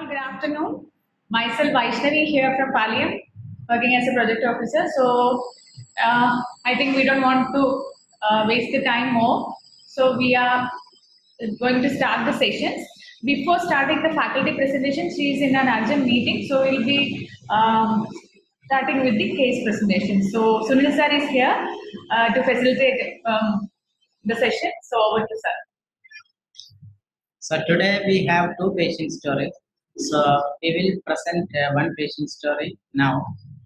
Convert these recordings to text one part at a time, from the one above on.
good afternoon. Myself Vaishnavi here from Pallium, working as a project officer. So uh, I think we don't want to uh, waste the time more. So we are going to start the sessions. Before starting the faculty presentation, she is in an urgent meeting, so we'll be um, starting with the case presentation. So Sunil sir is here uh, to facilitate um, the session. So over to sir. So today we have two patient stories. So we will present uh, one patient story now,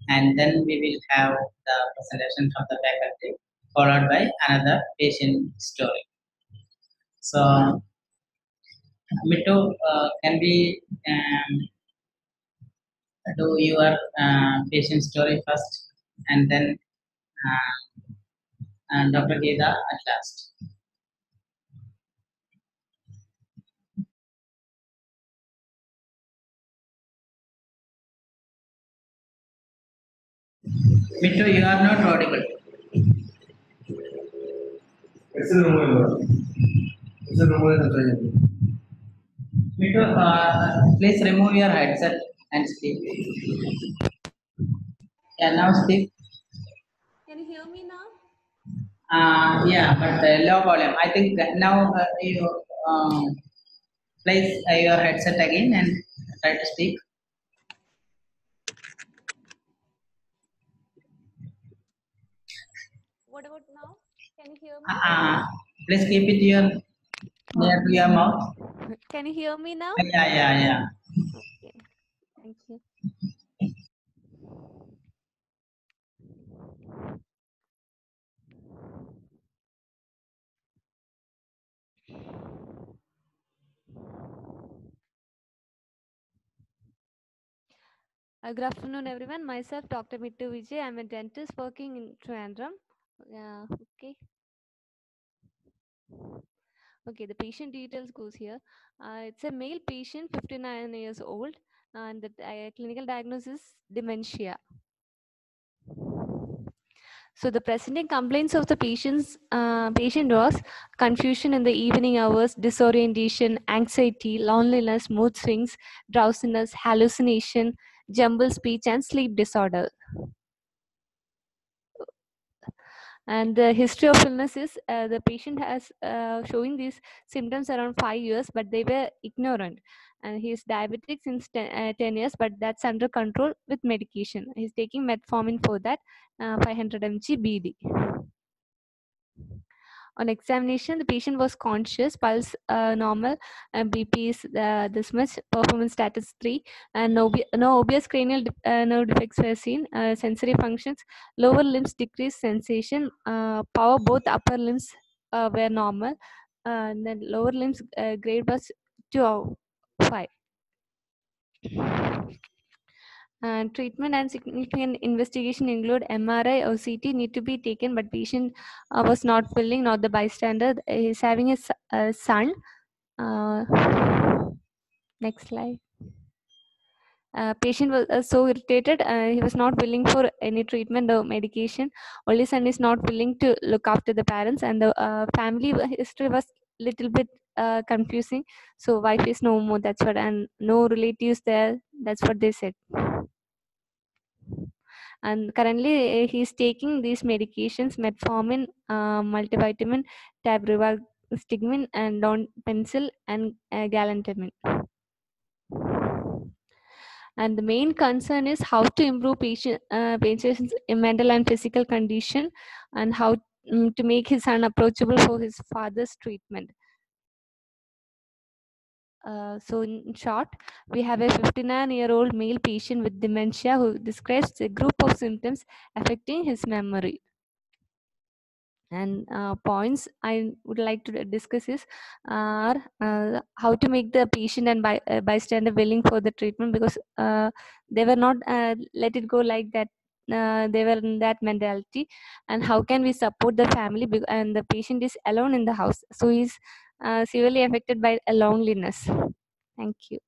and then we will have the presentation from the faculty, followed by another patient story. So, Mittu, uh, can we um, do your uh, patient story first, and then uh, and Dr. Geeta at last. Mittu, you are not audible. Mitra, uh, please remove your headset and speak. Yeah, now speak. Can you hear me now? Uh, yeah, but uh, low volume. I think now uh, you um, place uh, your headset again and try to speak. Can you hear me? Uh, please keep it your near to your mouth. Can you hear me now? Yeah, yeah, yeah. Okay. Thank you. Uh, good afternoon, everyone. Myself, Dr. Mittu Vijay. I'm a dentist working in Trivandrum. Yeah, okay. Okay, the patient details goes here. Uh, it's a male patient, 59 years old, and the di- clinical diagnosis dementia. So the presenting complaints of the patient's uh, patient was confusion in the evening hours, disorientation, anxiety, loneliness, mood swings, drowsiness, hallucination, jumble speech, and sleep disorder. And the history of illness is uh, the patient has uh, showing these symptoms around five years, but they were ignorant. And he's diabetic since 10, uh, 10 years, but that's under control with medication. He's taking metformin for that, uh, 500 mg BD. On examination, the patient was conscious, pulse uh, normal, and BP is uh, this much, performance status 3, and no, no obvious cranial uh, nerve defects were seen. Uh, sensory functions, lower limbs decreased sensation, uh, power both upper limbs uh, were normal, uh, and then lower limbs uh, grade was 2 out of 5. And treatment and significant investigation include MRI or CT need to be taken, but patient uh, was not willing, not the bystander. He's having a, s- a son. Uh, next slide. Uh, patient was uh, so irritated. Uh, he was not willing for any treatment or medication. Only son is not willing to look after the parents, and the uh, family history was little bit uh, confusing. So wife is no more. That's what, and no relatives there. That's what they said and currently uh, he's taking these medications metformin uh, multivitamin tab rivastigmine and don pencil and uh, galantamine and the main concern is how to improve patient uh, patient's mental and physical condition and how mm, to make his son approachable for his father's treatment uh, so in short, we have a 59 year old male patient with dementia who describes a group of symptoms affecting his memory. And uh, points I would like to discuss is are uh, how to make the patient and by, uh, bystander willing for the treatment because uh, they were not let it go like that. Uh, they were in that mentality, and how can we support the family? And the patient is alone in the house, so he's uh, severely affected by a loneliness. Thank you.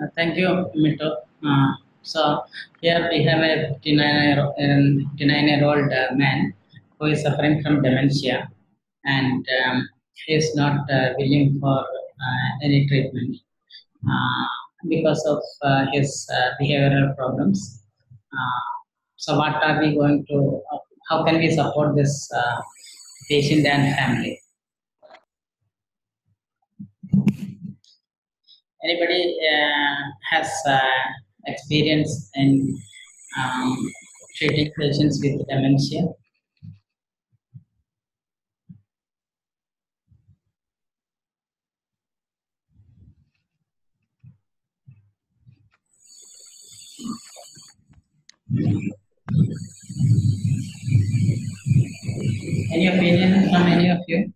Uh, thank you, Mittu. Uh, so here we have a 59 year, um, 59 year old uh, man who is suffering from dementia, and um, he is not uh, willing for uh, any treatment because of his behavioral problems. So, what are we going to? How can we support this uh, patient and family? Anybody uh, has uh, experience in um, treating patients with dementia? Any opinion from any of you?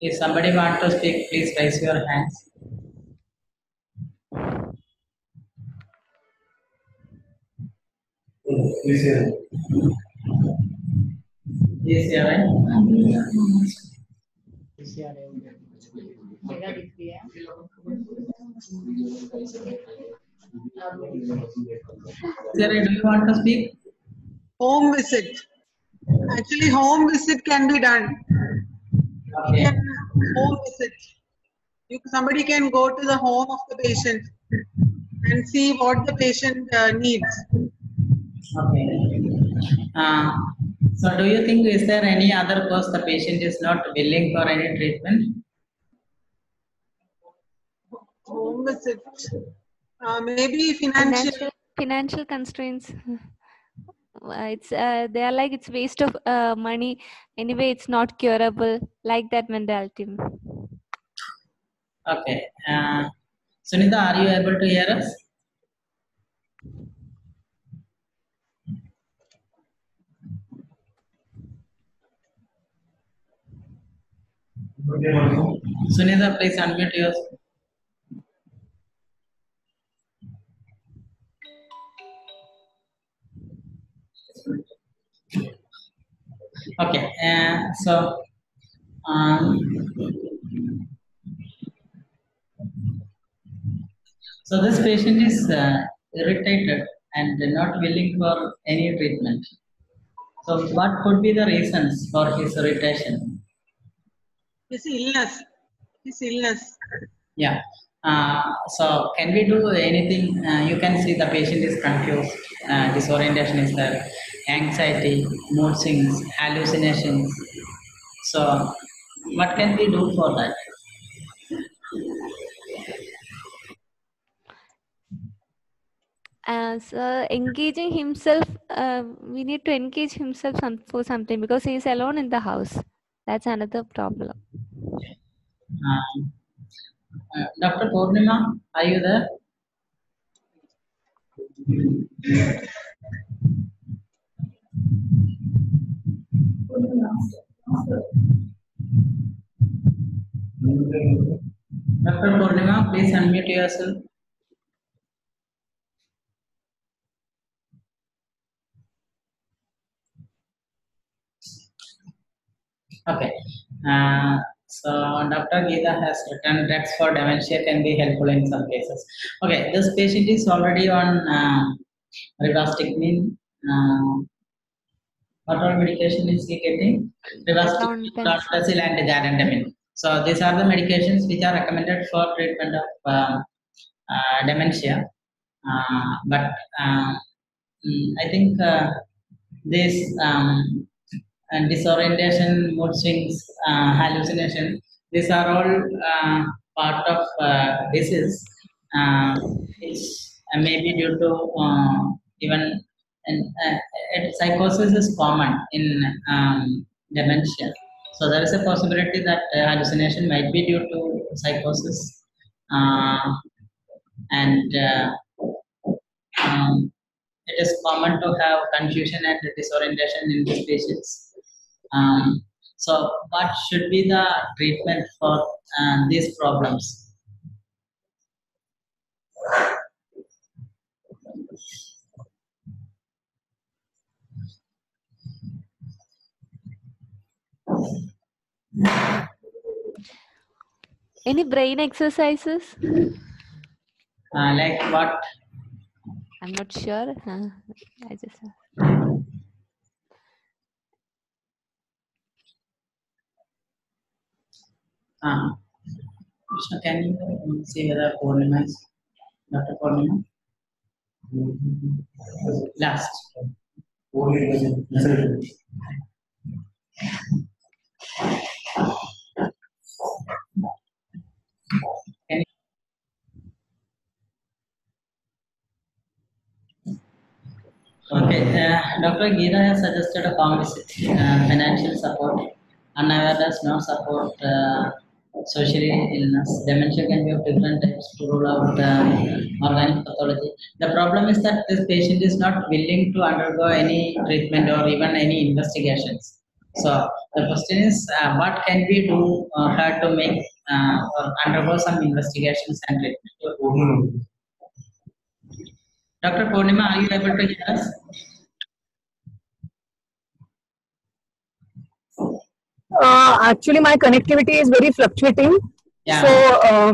If somebody want to speak, please raise your hands. Oh, please hear. Yes, yeah, right? Sarah, do you want to speak? home visit. Actually, home visit can be done. Okay. Can- Home visit. You, somebody can go to the home of the patient and see what the patient uh, needs. Okay. Uh, so, do you think is there any other cause the patient is not willing for any treatment? Home visit. Uh, maybe financial. financial financial constraints Uh, it's uh, they are like it's waste of uh, money anyway it's not curable like that mentality Okay. Uh, Sunitha, are you able to hear us? Okay, Sunitha, please unmute yourself. Okay, uh, so um, so this patient is uh, irritated and not willing for any treatment. So, what could be the reasons for his irritation? His illness. His illness. Yeah. Uh, so can we do anything? Uh, you can see the patient is confused, uh, disorientation is there, anxiety, mood swings, hallucinations. So what can we do for that? uh, engaging himself uh, we need to engage himself some, for something because he is alone in the house that's another problem uh, Dr. Purnima, are you there? Dr. Purnima, please unmute yourself. Okay. Uh, so Dr. Geeta has written drugs for dementia can be helpful in some cases. Okay, this patient is already on uh, rivastigmine. Uh, what all medication is he getting? Rivastigmine, and galantamine. So these are the medications which are recommended for treatment of uh, uh, dementia. Uh, but uh, mm, I think uh, this um, and disorientation, mood swings, uh, hallucination, these are all uh, part of uh, disease, uh, which uh, may be due to uh, even and uh, uh, psychosis is common in um, dementia. So there is a possibility that uh, hallucination might be due to psychosis, uh, and uh, um, it is common to have confusion and disorientation in these patients. Um, so, what should be the treatment for uh, these problems? Any brain exercises? Uh, like what? I'm not sure. Uh, I just Uh, Krishna, can you um, say whether Purnima is Dr. Purnima? Last. Can Okay, uh, Dr. Geeta has suggested a common uh, financial support, unawareness, no support, uh, socially illness. Dementia can be of different types to rule out uh, organic pathology. The problem is that this patient is not willing to undergo any treatment or even any investigations. So the question is, uh, what can we do uh, her to make uh, or undergo some investigations and treatment? Dr. Purnima, are you able to hear us? Uh, actually, my connectivity is very fluctuating. Yeah. So, uh,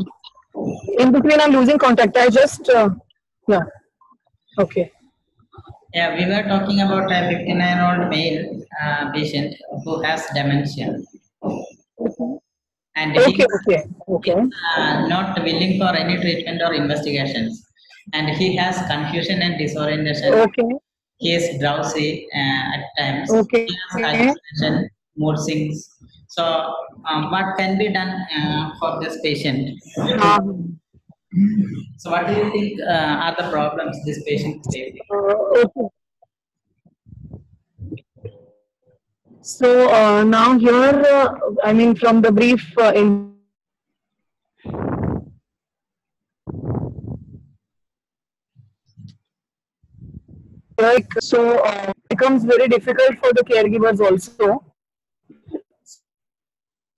in between, I'm losing contact. I just, uh, yeah. Okay. Yeah, we were talking about a 59 year old male uh, patient who has dementia. And he Okay, is okay, okay. uh, not willing for any treatment or investigations. And he has confusion and disorientation. Okay. He is drowsy uh, at times. Okay. He has hallucination, mood things. So, um, what can be done uh, for this patient? Um, So, what do you think uh, are the problems this patient is facing? uh. So uh, now here, uh, I mean, from the brief uh, in like so uh, becomes very difficult for the caregivers also.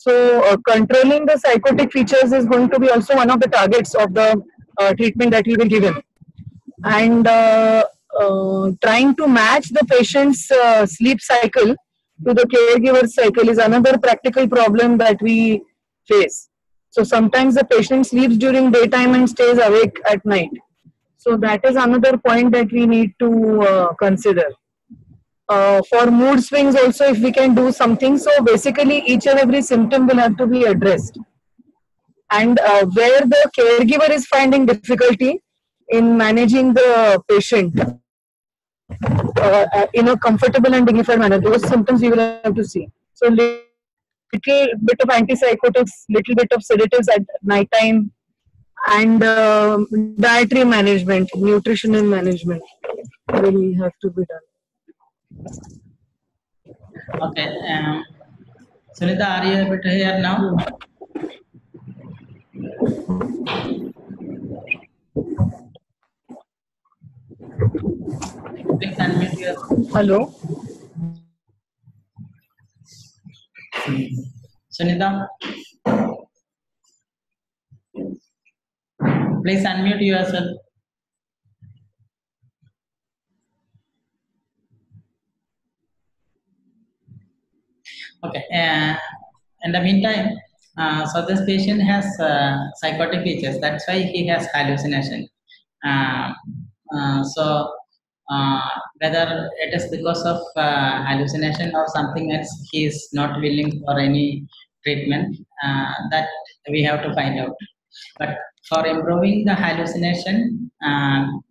So uh, controlling the psychotic features is going to be also one of the targets of the uh, treatment that we will be given and uh, uh, trying to match the patient's uh, sleep cycle to the caregiver's cycle is another practical problem that we face. So sometimes the patient sleeps during daytime and stays awake at night. So that is another point that we need to uh, consider. Uh, for mood swings also if we can do something so basically each and every symptom will have to be addressed and uh, where the caregiver is finding difficulty in managing the patient uh, in a comfortable and dignified manner. Those symptoms we will have to see. So little bit of antipsychotics, little bit of sedatives at night time, and um dietary management, nutritional management will have to be done. Okay. Um, Sunitha, are you able to hear now? Please unmute your. Hello. Sunitha. Please unmute yourself. Okay. Uh, in the meantime, uh, so this patient has uh, psychotic features. That's why he has hallucination. Uh, uh, so uh, whether it is because of hallucination or something else, he is not willing for any treatment. That we have to find out. But for improving the hallucination,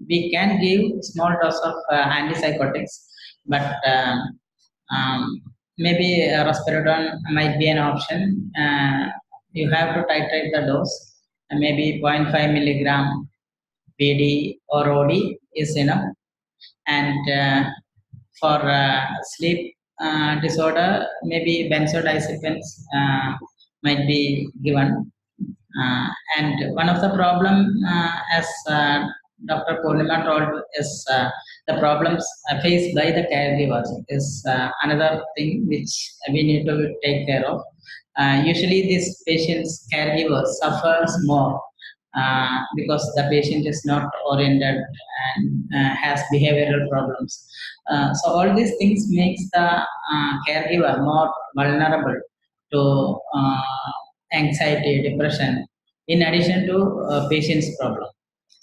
we can give small dose of antipsychotics, but um, maybe uh, risperidone might be an option. Uh, you have to titrate the dose. Maybe 0.5 milligram PD or OD is enough. And uh, for uh, sleep uh, disorder, maybe benzodiazepines might be given. And one of the problem, as Dr. Purnima told, is uh, the problems uh, faced by the caregivers is uh, another thing which we need to take care of. Uh, usually, these patients' caregivers suffers more uh, because the patient is not oriented and uh, has behavioral problems. So all these things makes the caregiver more vulnerable to anxiety, depression, in addition to patient's problem.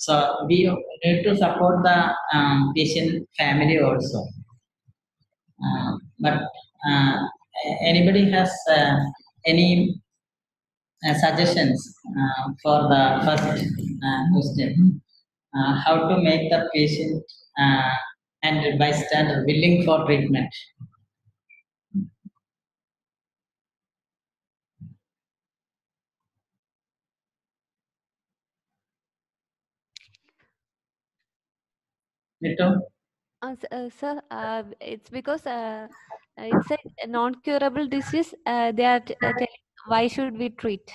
So we need to support the um, patient family also. Uh, but uh, anybody has uh, any uh, suggestions uh, for the first uh, question? How to make the patient and bystander willing for treatment? Uh, uh, sir, uh, it's because uh, it's a non-curable disease. Uh, they are uh, telling why should we treat?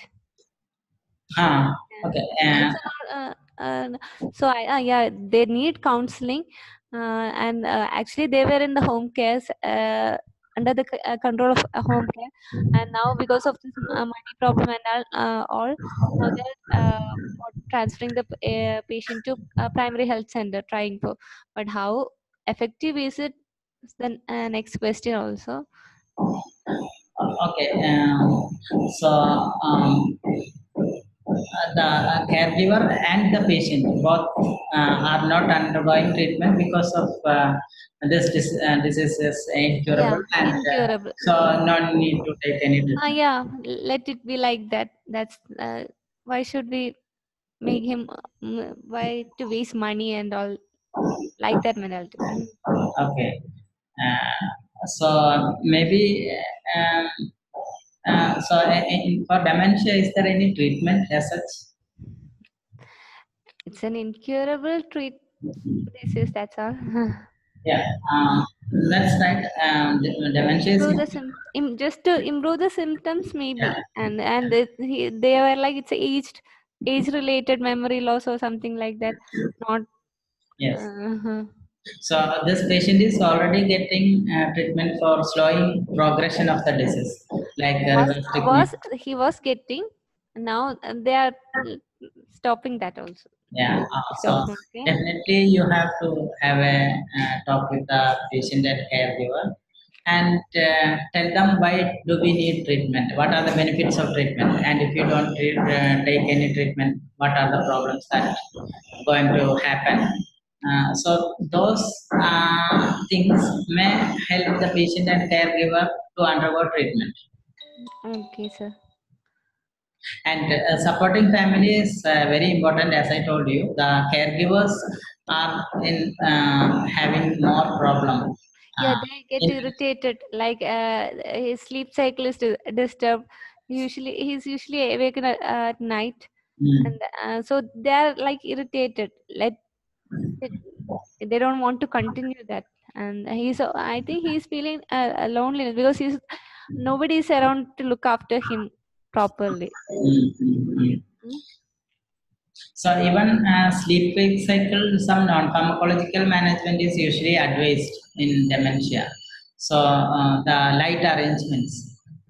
Ah, okay. So I, uh, yeah, they need counseling, uh, and uh, actually they were in the home cares uh, under the uh, control of a home care, and now because of this uh, money problem and all, uh, all now they're uh, transferring the uh, patient to primary health center, trying for. But how effective is it the uh, next question also. okay. Um, so um, uh, the uh, caregiver and the patient both uh, are not undergoing treatment because of uh, this dis- uh, disease is incurable Yeah, and uh, so no need to take any treatment. Ah, yeah, let it be like that. That's uh, why should we make him? uh, Why to waste money and all like that mentality? Okay. Uh, so maybe um, uh, so in, in- for dementia, is there any treatment as such? It's an incurable treat disease. That's all. Yeah, um, that's right. Um, de- dementia is improve the sim- im- just to improve the symptoms maybe, Yeah. and and it, he, they were like it's aged age related memory loss or something like that. Not. yes. Uh-huh. So this patient is already getting uh, treatment for slowing progression of the disease, like uh, was, was he was getting now uh, they are uh, stopping that also Yeah. Uh, so okay. definitely you have to have a uh, talk with the patient and caregiver. And uh, tell them why do we need treatment? What are the benefits of treatment? And if you don't treat, uh, take any treatment what are the problems that are going to happen? Uh, so those uh, things may help the patient and caregiver to undergo treatment. Okay sir and uh, supporting family is uh, very important, as I told you. The caregivers are in uh, having more problem. yeah Uh, they get irritated like uh, his sleep cycle is disturbed. Usually he's usually awake at, night. Mm, and uh, so they're like irritated. Let it, they don't want to continue that. And he's uh, i think he's feeling uh, loneliness because he's nobody is around to look after him properly. So even uh, sleep wake cycle, some non-pharmacological management is usually advised in dementia. So uh, the light arrangements,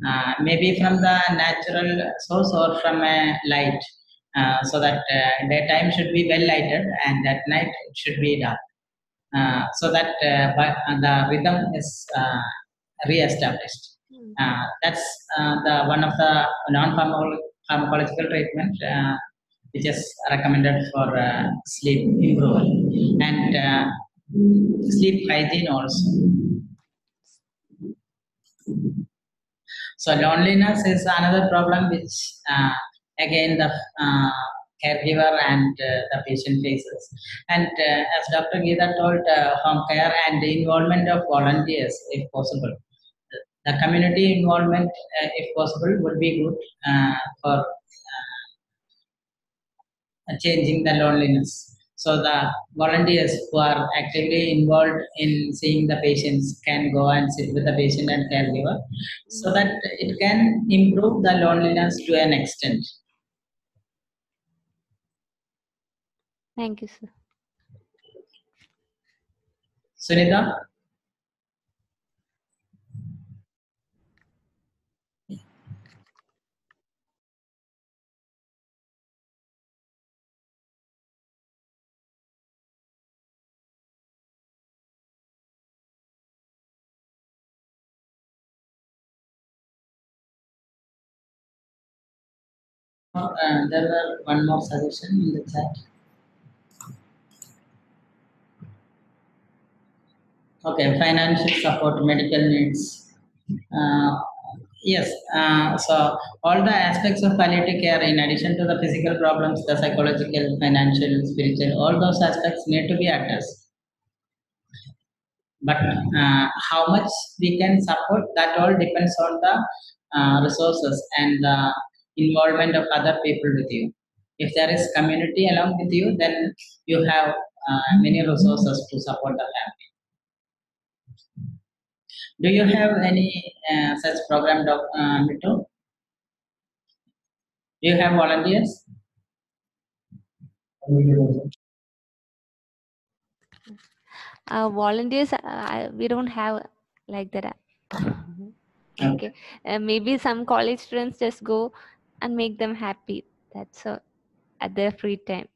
uh, maybe from the natural source or from a light, uh, so that uh, daytime should be well lighted and at night it should be dark, uh, so that uh, uh, the rhythm is uh, re-established. Uh, that's uh, the one of the non-pharmacological treatment uh, which is recommended for uh, sleep improvement and sleep hygiene also. So loneliness is another problem which again the caregiver and uh, the patient faces. And uh, as Dr. Geeta told, uh, home care and the involvement of volunteers if possible. The community involvement, uh, if possible, would be good uh, for uh, changing the loneliness. So the volunteers who are actively involved in seeing the patients can go and sit with the patient and caregiver, so that it can improve the loneliness to an extent. thank you sir Sunitha? Uh, there were one more suggestion in the chat. Okay, financial support, medical needs. Uh, yes, uh, so all the aspects of palliative care, in addition to the physical problems, the psychological, financial, spiritual, all those aspects need to be addressed. But uh, how much we can support, that all depends on the uh, resources and the involvement of other people with you. If there is community along with you, then you have uh, many resources to support the family. Do you have any uh, such program, Doc, uh, Mittu? Do you have volunteers? Uh, volunteers, uh, we don't have like that. uh, Okay, uh, maybe some college students just go and make them happy. That's all at their free time.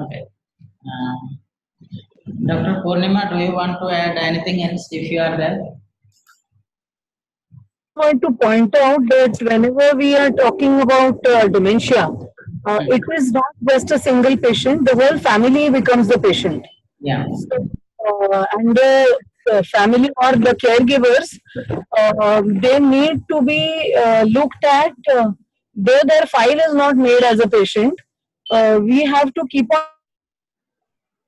Okay. Um, Dr. Purnima, do you want to add anything else if you are there? I want to point out that whenever we are talking about uh, dementia, uh, it is not just a single patient, the whole family becomes the patient. Yeah. So, uh, and the uh, family or the caregivers, uh, they need to be uh, looked at, uh, though their file is not made as a patient, uh, we have to keep on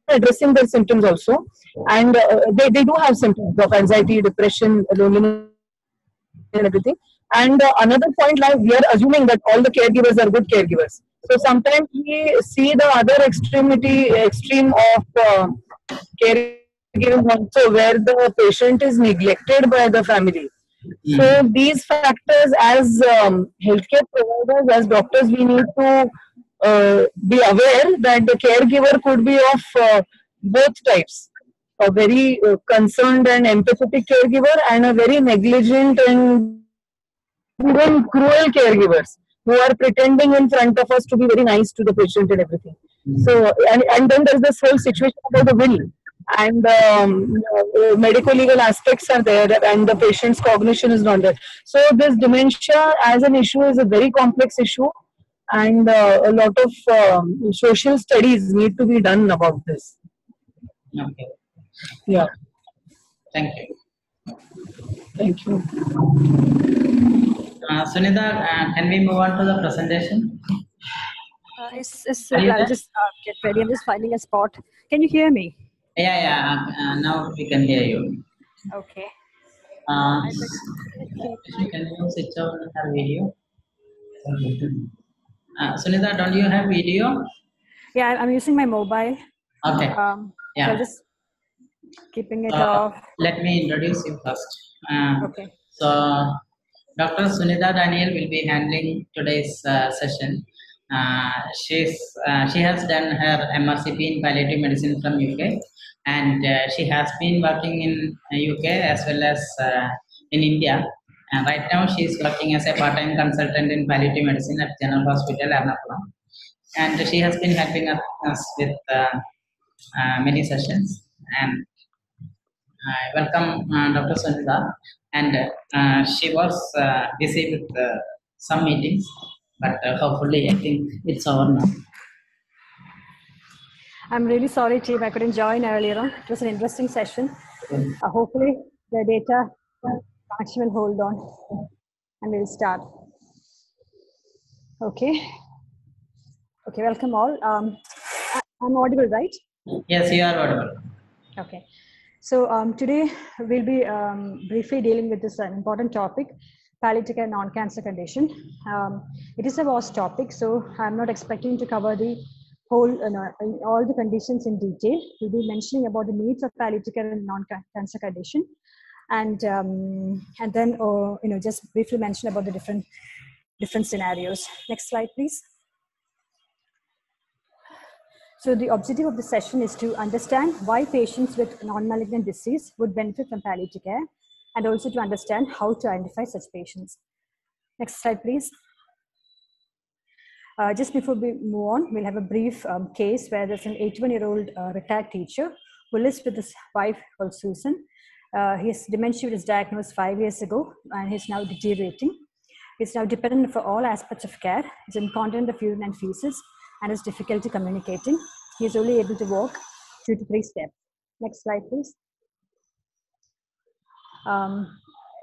addressing their symptoms also. And they, they do have symptoms of anxiety, depression, loneliness and everything. And uh, another point, like we are assuming that all the caregivers are good caregivers. So sometimes we see the other extremity, extreme of uh, caregiving also, where the patient is neglected by the family. So these factors, as um, healthcare providers, as doctors, we need to uh, be aware that the caregiver could be of uh, both types a very uh, concerned and empathetic caregiver and a very negligent and even cruel caregivers who are pretending in front of us to be very nice to the patient and everything. So, and, and then there's this whole situation about the will and um, medical legal aspects are there and the patient's cognition is not there. So, this dementia as an issue is a very complex issue and uh, a lot of um, social studies need to be done about this. Okay. Yeah, Thank you. thank you. Uh, Sunitha, uh, can we move on to the presentation? Uh, it's, it's, I'll just uh, get ready. I'm just finding a spot. Can you hear me? Yeah, yeah. Uh, now we can hear you. Okay. Uh, can you switch on her video? Uh, Sunitha, don't you have video? Yeah, I- I'm using my mobile. Okay. Um, so Yeah. just keeping it Uh, off. let me introduce you first. Uh, Okay. So, Dr. Sunitha Daniel will be handling today's uh, session. Uh, she's, uh, she has done her MRCP in palliative medicine from UK and uh, she has been working in UK as well as uh, in India. Right now she is working as a part-time consultant in palliative medicine at General Hospital, Ernakulam. And she has been helping us with uh, uh, many sessions. And I welcome uh, Dr. Sunitha, and uh, she was uh, busy with uh, some meetings, but uh, hopefully I think it's over now. I'm really sorry, Chief. I couldn't join earlier on. It was an interesting session. Uh, hopefully, the data connection will hold on and we'll start. Okay. Okay, welcome all. Um, I'm audible, right? Yes, you are audible. Okay. So um, today we'll be um, briefly dealing with this uh, important topic, palliative care non-cancer condition. Um, it is a vast topic, so I'm not expecting to cover the whole, uh, all the conditions in detail. We'll be mentioning about the needs of palliative care and non-cancer condition, and um, and then uh, you know just briefly mention about the different different scenarios. Next slide, please. So the objective of the session is to understand why patients with non-malignant disease would benefit from palliative care and also to understand how to identify such patients. Next slide, please. Uh, just before we move on, we'll have a brief um, case where there's an 81-year-old uh, retired teacher who lives with his wife called Susan. Uh, his dementia was diagnosed five years ago and he's now deteriorating. He's now dependent for all aspects of care. He's incontinent of urine and feces and has difficulty communicating. He is only able to walk two to three steps. Next slide, please. Um,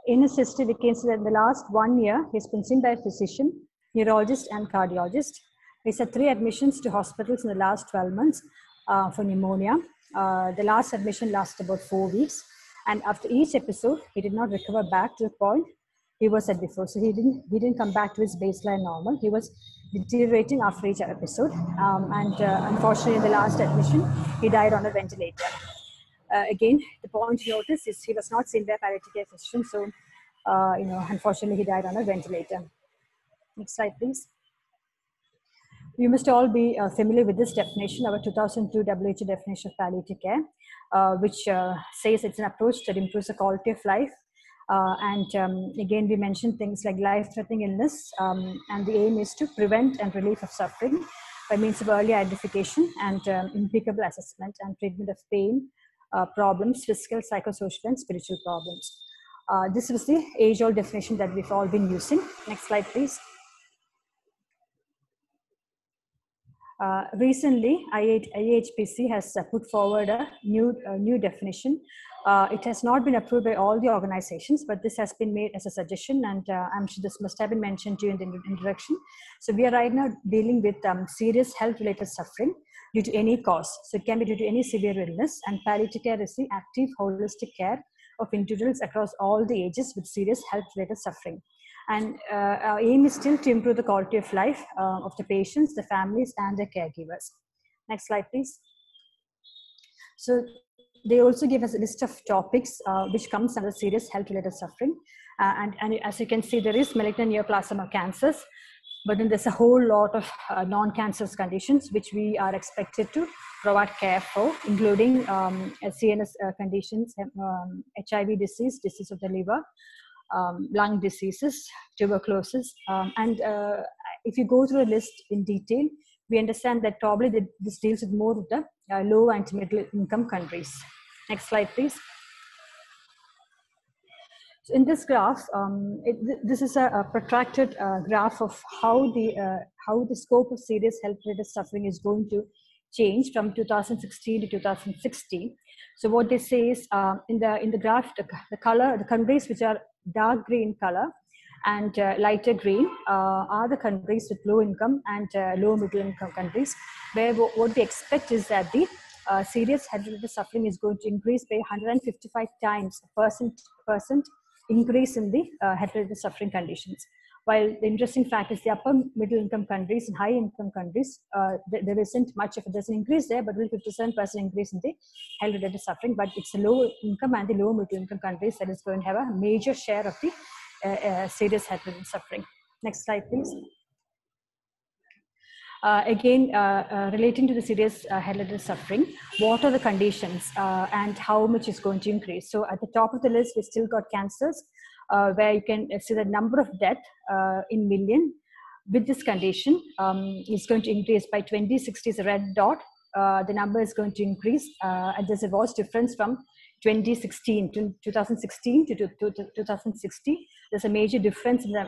in his history, we can see that in the last one year, he's been seen by a physician, neurologist, and cardiologist. He's had three admissions to hospitals in the last 12 months uh, for pneumonia. Uh, the last admission lasted about four weeks. And after each episode, he did not recover back to the point he was at before. So he didn't, he didn't come back to his baseline normal. He was deteriorating after each episode. Um, and uh, unfortunately, in the last admission, he died on a ventilator. Uh, again, the point to notice is he was not seen by a palliative care physician. So, uh, you know, unfortunately, he died on a ventilator. Next slide, please. You must all be uh, familiar with this definition, our 2002 WHO definition of palliative care, uh, which uh, says it's an approach that improves the quality of life. Uh, and um, again, we mentioned things like life-threatening illness, um, and the aim is to prevent and relief of suffering by means of early identification and um, impeccable assessment and treatment of pain, uh, problems, physical, psychosocial, and spiritual problems. Uh, this was the age-old definition that we've all been using. Next slide, please. Uh, recently, IAHPC has uh, put forward a new, uh, new definition. Uh, it has not been approved by all the organizations, but this has been made as a suggestion, and I'm sure this must have been mentioned during the introduction. So we are right now dealing with um, serious health-related suffering due to any cause. So it can be due to any severe illness, and palliative care is the active, holistic care of individuals across all the ages with serious health-related suffering. And uh, our aim is still to improve the quality of life uh, of the patients, the families, and the caregivers. Next slide, please. So they also give us a list of topics uh, which comes under serious health-related suffering. Uh, and, and as you can see, there is malignant neoplasm of cancers, but then there's a whole lot of uh, non-cancerous conditions which we are expected to provide care for, including um, CNS uh, conditions, um, HIV disease, disease of the liver, um, lung diseases, tuberculosis. Um, and uh, if you go through the list in detail, we understand that probably this deals with more of the uh, low and middle income countries. Next slide, please. So in this graph, um, it, this is a, a protracted uh, graph of how the uh, how the scope of serious health-related suffering is going to change from 2016 to 2060. So what they say is uh, in the in the graph, the, the color, the countries which are dark green color and uh, lighter green uh, are the countries with low income and uh, low middle income countries, where what we expect is that the serious health-related suffering is going to increase by 155 times percent percent increase in the uh, health-related suffering conditions. While the interesting fact is the upper middle income countries and high income countries, uh, th there isn't much of there's an increase there, but only 57% increase in the health related suffering. But it's the low income and the low middle income countries that is going to have a major share of the uh, uh, serious health related suffering. Next slide, please. Uh, again, uh, uh, relating to the serious uh, health suffering, what are the conditions uh, and how much is going to increase? So at the top of the list, we still got cancers, uh, where you can see the number of death in million with this condition um, is going to increase by 2060 is a red dot. the number is going to increase and there's a vast difference from 2016 to 2016 to, to, to 2060 there's a major difference in the,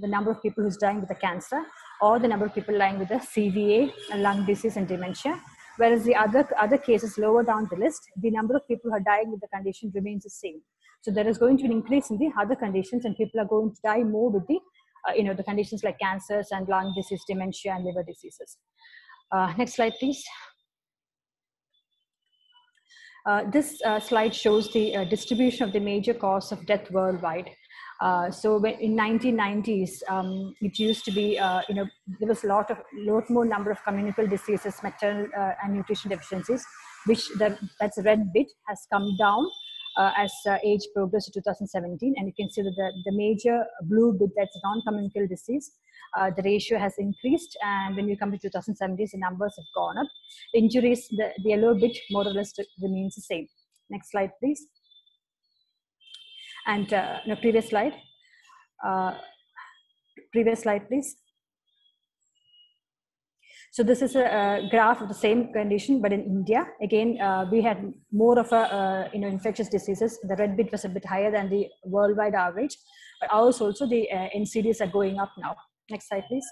the number of people who's dying with the cancer or the number of people dying with the cva lung disease and dementia whereas the other other cases lower down the list the number of people who are dying with the condition remains the same. So there is going to be an increase in the other conditions and people are going to die more with the uh, you know the conditions like cancers and lung disease dementia and liver diseases. Uh, next slide please. Uh, this uh, slide shows the uh, distribution of the major cause of death worldwide. Uh, so in 1990s, um, it used to be, uh, you know, there was a lot of, lot more number of communicable diseases, maternal and nutrition deficiencies, which the, that's a red bit has come down uh, as uh, age progressed to 2017. And you can see that the, the major blue bit that's non-communicable disease, uh, the ratio has increased. And when we come to 2017, the numbers have gone up. Injuries, the, the yellow bit more or less remains the same. Next slide, please. And uh, no, previous slide. Uh, previous slide, please. So this is a, a graph of the same condition, but in India, again, uh, we had more of a, uh, you know, infectious diseases. The red bit was a bit higher than the worldwide average, but ours also the uh, NCDs are going up now. Next slide, please.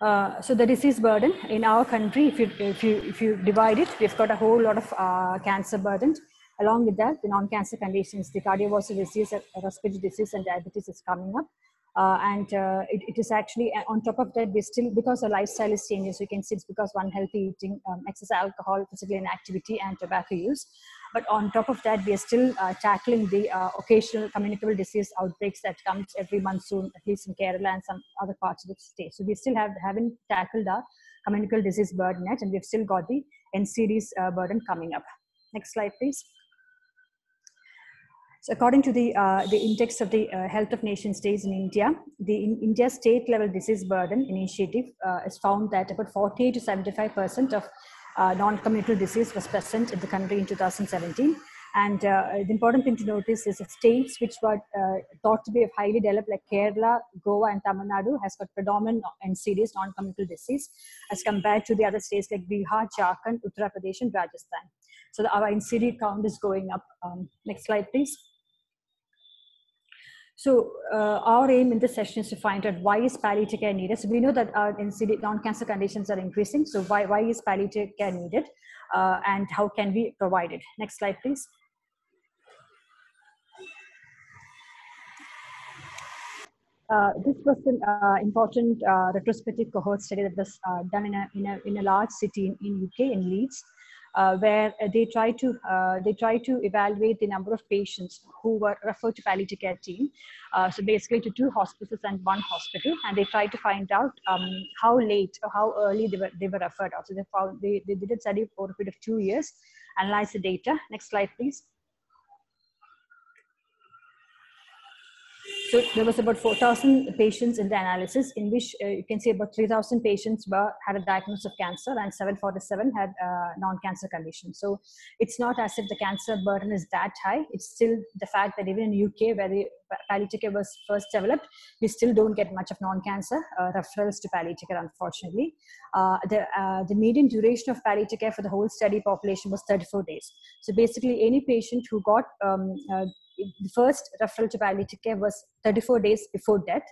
Uh, so the disease burden in our country, if you if you if you divide it, we've got a whole lot of uh, cancer burden. Along with that, the non-cancer conditions, the cardiovascular disease, uh, respiratory disease, and diabetes is coming up. Uh, and uh, it, it is actually uh, on top of that we still because the lifestyle is changing so you can see it's because one healthy eating um, excess alcohol physical inactivity and tobacco use. But on top of that we are still uh, tackling the uh, occasional communicable disease outbreaks that comes every monsoon at least in kerala and some other parts of the state. So we still have haven't tackled our communicable disease burden yet and we've still got the ncds burden coming up. Next slide please so according to the, uh, the index of the uh, health of nation states in India, the in India state level disease burden initiative uh, has found that about 40 to 75% of uh, non-communicable disease was present in the country in 2017. And uh, the important thing to notice is that states which were uh, thought to be highly developed like Kerala, Goa and Tamil Nadu has got predominant and serious non-communicable disease as compared to the other states like Bihar, Jharkhand, Uttar Pradesh and Rajasthan. So the, our NCD count is going up. Um, next slide, please. So uh, our aim in this session is to find out why is palliative care needed. So we know that our NCD non-cancer conditions are increasing. So why, why is palliative care needed uh, and how can we provide it? Next slide, please. Uh, this was an uh, important uh, retrospective cohort study that was uh, done in a, in, a, in a large city in, in UK, in Leeds, uh, where they try to uh, they try to evaluate the number of patients who were referred to palliative care team. Uh, so basically, to two hospices and one hospital, and they try to find out um, how late or how early they were they were referred out. So they found they, they did a study for a period of two years, analyze the data. Next slide, please. So there was about 4,000 patients in the analysis, in which uh, you can see about 3,000 patients were had a diagnosis of cancer, and 747 had uh, non-cancer conditions. So it's not as if the cancer burden is that high. It's still the fact that even in UK, where the palliative care was first developed, we still don't get much of non-cancer uh, referrals to palliative care, unfortunately. Uh, the, uh, the median duration of palliative care for the whole study population was 34 days. So basically, any patient who got um, uh, the first referral to palliative care was 34 days before death.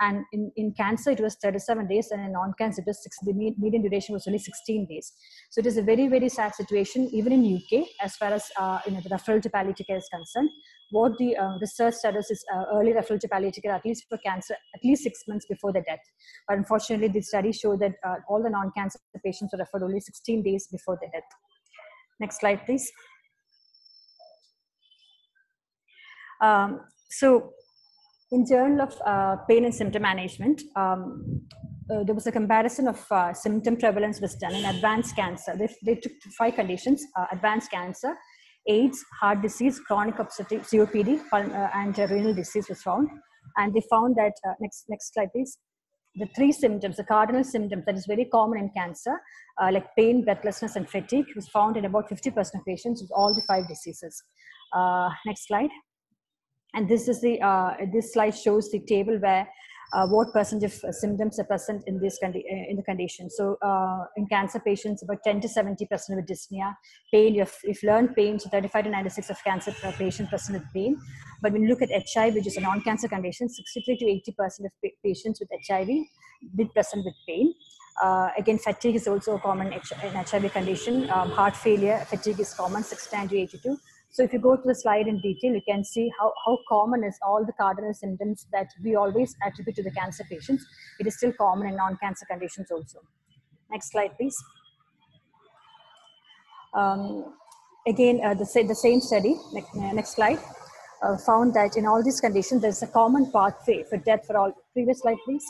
And in, in cancer it was 37 days and in non-cancer it was six, the median duration was only 16 days. So it is a very very sad situation even in uk as far as uh, you know the referral to palliative care is concerned. What the uh, research studies is uh, early referral to palliative care at least for cancer at least six months before the death. But unfortunately the study showed that uh, all the non-cancer patients were referred only 16 days before the death. Next slide please um, so in Journal of uh, Pain and Symptom Management, um, uh, there was a comparison of uh, symptom prevalence was done in advanced cancer. They, they took five conditions, uh, advanced cancer, AIDS, heart disease, chronic obstructive COPD, uh, and renal disease was found. And they found that, uh, next, next slide please, the three symptoms, the cardinal symptoms that is very common in cancer, uh, like pain, breathlessness, and fatigue, was found in about 50% of patients with all the five diseases. Uh, next slide. And this is the uh, this slide shows the table where uh, what percentage of symptoms are present in this condi- in the condition. So uh, in cancer patients, about 10 to 70 percent with dyspnea, pain. If if learned pain, so 35 to 96 of cancer patients present with pain. But when you look at HIV, which is a non-cancer condition, 63 to 80 percent of pa- patients with HIV did present with pain. Uh, again, fatigue is also a common H- HIV condition. Um, heart failure, fatigue is common, 69 to 82. So if you go to the slide in detail, you can see how, how common is all the cardinal symptoms that we always attribute to the cancer patients. It is still common in non-cancer conditions also. Next slide, please. Um, again, uh, the, the same study, next, uh, next slide, uh, found that in all these conditions, there's a common pathway for death for all. Previous slide, please.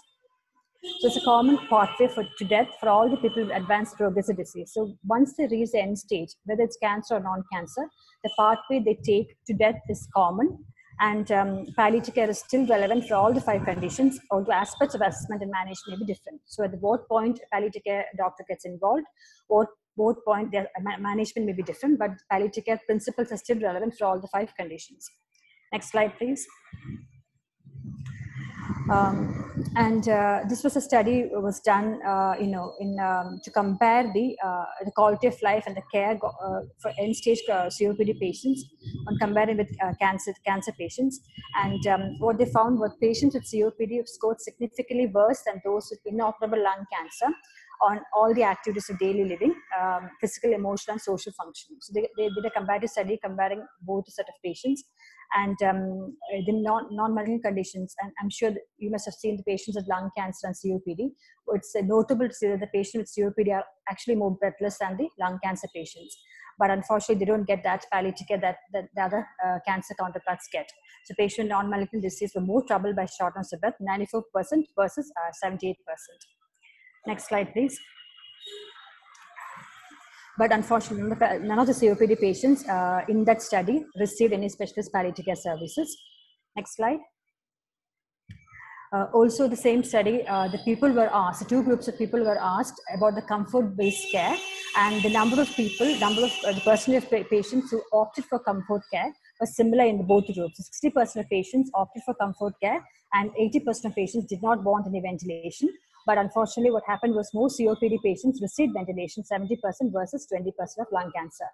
So it's a common pathway for, to death for all the people with advanced progressive disease. So once they reach the end stage, whether it's cancer or non-cancer, the pathway they take to death is common. And um, palliative care is still relevant for all the five conditions, although aspects of assessment and management may be different. So at the what point palliative care doctor gets involved, what what point their management may be different, but palliative care principles are still relevant for all the five conditions. Next slide, please. Um, and uh, this was a study was done, uh, you know, in um, to compare the uh, the quality of life and the care uh, for end-stage uh, COPD patients on comparing with cancer cancer patients. And um, what they found was patients with COPD scored significantly worse than those with inoperable lung cancer on all the activities of daily living, um, physical, emotional, and social functioning. So they, they did a comparative study comparing both set of patients and um, the non, non-medical conditions. And I'm sure you must have seen the patients with lung cancer and COPD. It's uh, notable to see that the patients with COPD are actually more breathless than the lung cancer patients. But unfortunately, they don't get that palliative care that, that the other uh, cancer counterparts get. So patients with non-malignant disease were more troubled by shortness of breath, 94% versus uh, 78%. Next slide, please. But unfortunately, none of the- COPD patients uh, in that study received any specialist palliative care services. Next slide. Uh, also, the same study, uh, the people were asked, two groups of people were asked about the comfort-based care, and the number of people, number of uh, the percentage of patients who opted for comfort care was similar in both groups. 60% of patients opted for comfort care, and 80% of patients did not want any ventilation. But unfortunately, what happened was most COPD patients received ventilation, 70% versus 20% of lung cancer.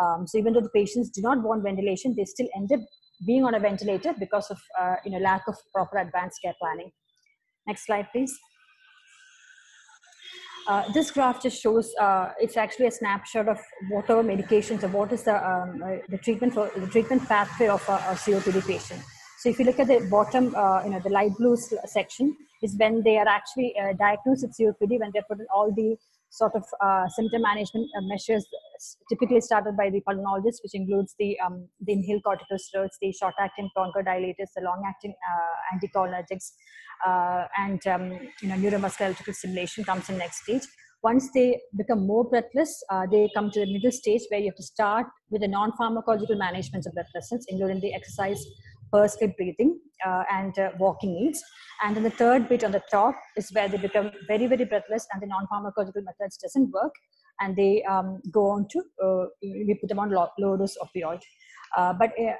Um, so even though the patients do not want ventilation, they still end up being on a ventilator because of uh, you know lack of proper advanced care planning. Next slide, please. Uh, this graph just shows uh, it's actually a snapshot of what are medications or what is the um, uh, the treatment for the treatment pathway of a, a COPD patient. So if you look at the bottom, uh, you know, the light blue section is when they are actually uh, diagnosed with COPD when they put in all the sort of uh, symptom management uh, measures typically started by the pulmonologist, which includes the um, the inhaled corticosteroids, the short-acting bronchodilators, the long-acting uh, anticholinergics, uh, and um, you know neuromuscular electrical stimulation comes in next stage. Once they become more breathless, uh, they come to the middle stage where you have to start with the non-pharmacological management of breathlessness, including the exercise, pursed breathing, uh, and uh, walking aids. And then the third bit on the top is where they become very, very breathless, and the non-pharmacological methods doesn't work, and they um, go on to uh, we put them on low, low dose opioid. Uh, but uh,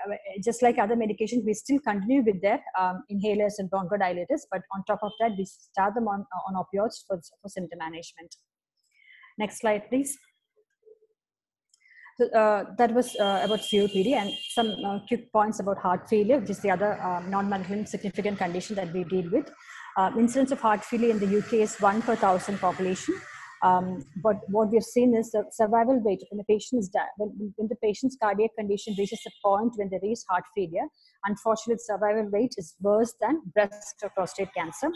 just like other medications, we still continue with their um, inhalers and bronchodilators. But on top of that, we start them on, on opioids for, for symptom management. Next slide, please. So, uh, that was uh, about COPD and some uh, quick points about heart failure, which is the other non-malignant significant condition that we deal with. Incidence of heart failure in the UK is one per thousand population. Um, but what we have seen is the survival rate when the patient is di- when, when the patient's cardiac condition reaches a point when there is heart failure, unfortunately, survival rate is worse than breast or prostate cancer.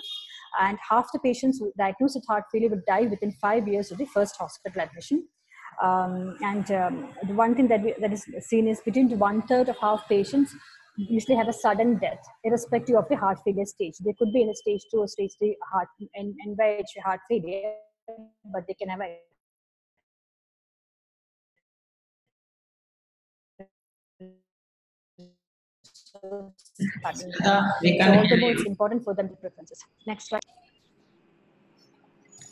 And half the patients who diagnosed with heart failure would die within five years of the first hospital admission. Um, and um, the one thing that, we, that is seen is between one third of half patients usually have a sudden death, irrespective of the heart failure stage. They could be in a stage two or stage three heart and NYH heart failure, but they can have a so all the more you. it's important for them to preferences. Next slide.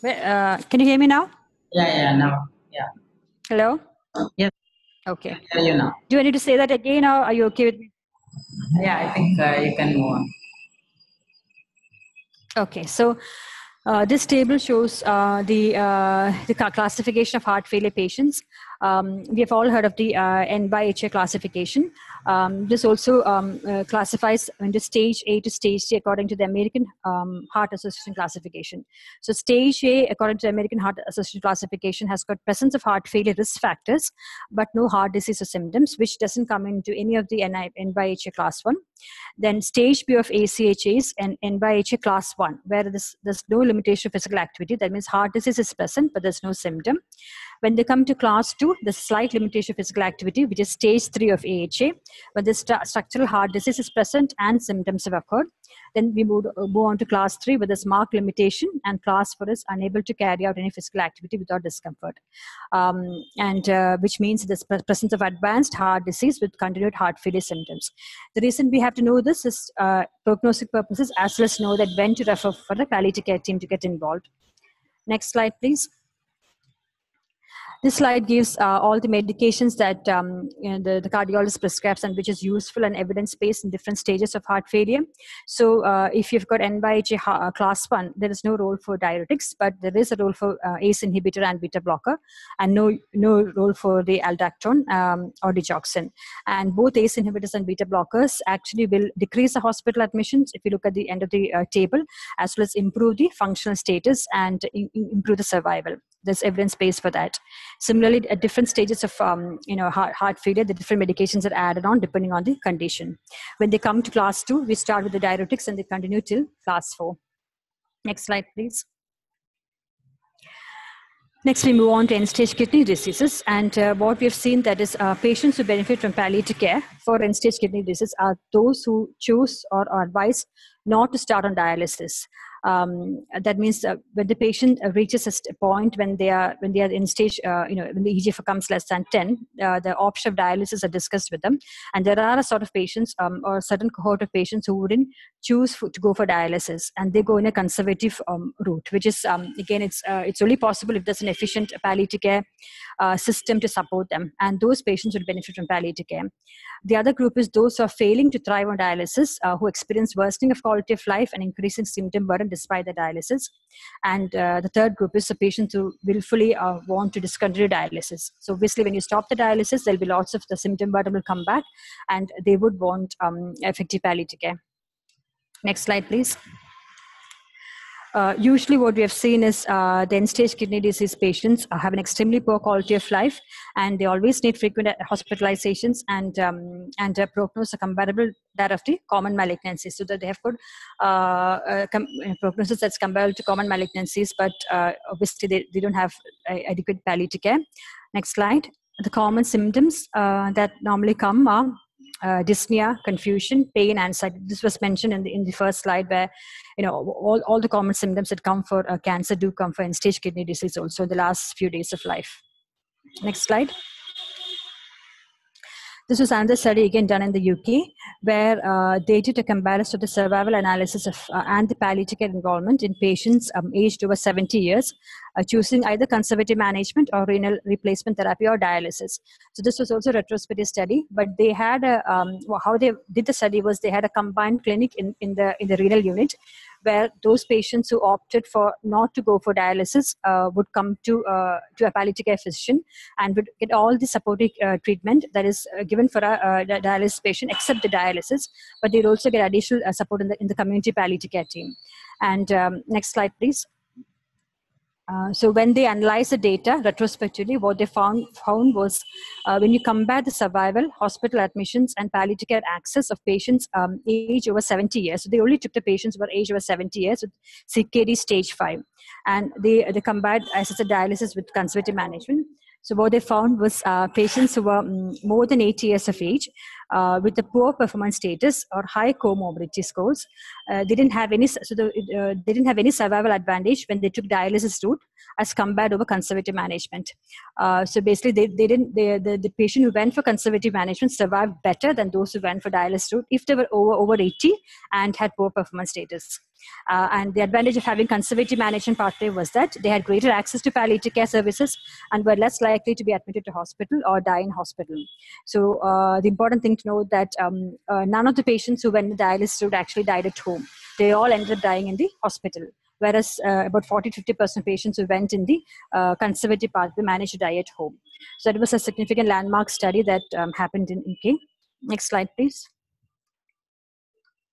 Wait, uh, can you hear me now? Yeah, yeah, now. Yeah, Hello? Yes. Okay. I you now. Do I need to say that again or are you okay with me? Yeah, I think uh, you can move on. Okay, so uh, this table shows uh, the, uh, the classification of heart failure patients. Um, we have all heard of the uh, NYHA classification. Um, this also um, uh, classifies into stage A to stage C according to the American um, Heart Association classification. So stage A, according to the American Heart Association classification, has got presence of heart failure risk factors, but no heart disease or symptoms, which doesn't come into any of the NI, NYHA class 1. Then stage B of ACHA is an NYHA class 1, where there's, there's no limitation of physical activity. That means heart disease is present, but there's no symptom. When they come to class 2, the slight limitation of physical activity, which is stage 3 of AHA, when the stru- structural heart disease is present and symptoms have occurred. Then we move, uh, move on to class 3, where there's marked limitation, and class 4 is unable to carry out any physical activity without discomfort. Um, and uh, which means the presence of advanced heart disease with continued heart failure symptoms. The reason we have to know this is uh, prognostic purposes, as well as know that when to refer for the palliative care team to get involved. Next slide, please. This slide gives uh, all the medications that um, you know, the, the cardiologist prescribes and which is useful and evidence-based in different stages of heart failure. So uh, if you've got NYHA uh, class 1, there is no role for diuretics, but there is a role for uh, ACE inhibitor and beta blocker, and no, no role for the aldactone um, or digoxin. And both ACE inhibitors and beta blockers actually will decrease the hospital admissions if you look at the end of the uh, table, as well as improve the functional status and improve the survival. There's evidence base for that. Similarly, at different stages of um, you know heart, heart failure, the different medications are added on depending on the condition. When they come to class two, we start with the diuretics and they continue till class four. Next slide, please. Next, we move on to end-stage kidney diseases, and uh, what we have seen that is uh, patients who benefit from palliative care for end-stage kidney disease are those who choose or are advised not to start on dialysis. Um, that means uh, when the patient uh, reaches a point when they are when they are in stage, uh, you know, when the EGFR comes less than 10, uh, the option of dialysis are discussed with them. And there are a sort of patients um, or a certain cohort of patients who wouldn't choose for, to go for dialysis, and they go in a conservative um, route, which is um, again, it's uh, it's only possible if there's an efficient palliative care uh, system to support them, and those patients would benefit from palliative care. The other group is those who are failing to thrive on dialysis, who experience worsening of quality of life and increasing symptom burden despite the dialysis. And uh, the third group is the patients who willfully uh, want to discontinue dialysis. So obviously, when you stop the dialysis, there'll be lots of the symptom burden will come back, and they would want um, effective palliative care. Next slide, please. Uh, usually, what we have seen is uh, the end-stage kidney disease patients uh, have an extremely poor quality of life, and they always need frequent uh, hospitalizations and um, and a prognosis are comparable that of the common malignancies, so that they have good uh, uh, com- prognosis that's comparable to common malignancies, but uh, obviously they, they don't have uh, adequate palliative care. Next slide. The common symptoms uh, that normally come are uh, dyspnea, confusion, pain, anxiety. This was mentioned in the in the first slide, where you know all, all the common symptoms that come for uh, cancer do come for end-stage kidney disease also in the last few days of life. Next slide. This was another study again done in the UK, where uh, they did a comparison of the survival analysis of uh, and the palliative care involvement in patients um, aged over 70 years, uh, choosing either conservative management or renal replacement therapy or dialysis. So this was also a retrospective study, but they had a um, how they did the study was they had a combined clinic in, in the in the renal unit, where those patients who opted for not to go for dialysis uh, would come to uh, to a palliative care physician and would get all the supportive uh, treatment that is uh, given for a, uh dialysis patient except the dialysis, but they'd also get additional uh, support in the in the community palliative care team. And um, next slide, please. Uh, so when they analyzed the data retrospectively, what they found found was uh, when you compare the survival, hospital admissions, and palliative care access of patients um, age over 70 years. So they only took the patients who were age over 70 years with CKD stage five, and they they compared as I dialysis with conservative management. So what they found was uh, patients who were mm, more than 80 years of age uh, with a poor performance status or high comorbidity scores, uh, they didn't have any so the, uh, they didn't have any survival advantage when they took dialysis route as compared over conservative management. Uh, so basically, they, they didn't they, the, the patient who went for conservative management survived better than those who went for dialysis route if they were over over 80 and had poor performance status. Uh, and the advantage of having conservative management pathway was that they had greater access to palliative care services and were less likely to be admitted to hospital or die in hospital. So uh, the important thing know that um, uh, none of the patients who went to dialysis route actually died at home. They all ended up dying in the hospital. Whereas uh, about 40 50% of patients who went in the uh, conservative they managed to die at home. So that was a significant landmark study that um, happened in UK. Next slide, please.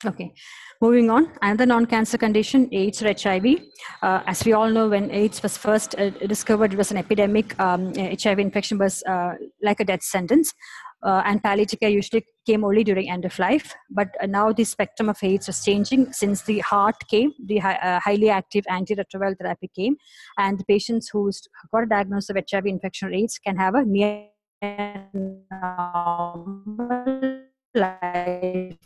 Okay, moving on. Another non-cancer condition, AIDS or HIV. Uh, as we all know, when AIDS was first uh, discovered, it was an epidemic. Um, HIV infection was uh, like a death sentence. Uh, and palliative care usually came only during end of life. But uh, now the spectrum of AIDS was changing since the HAART came, the hi- uh, highly active antiretroviral therapy came, and the patients who got a diagnosis of HIV infection or AIDS can have a near normal life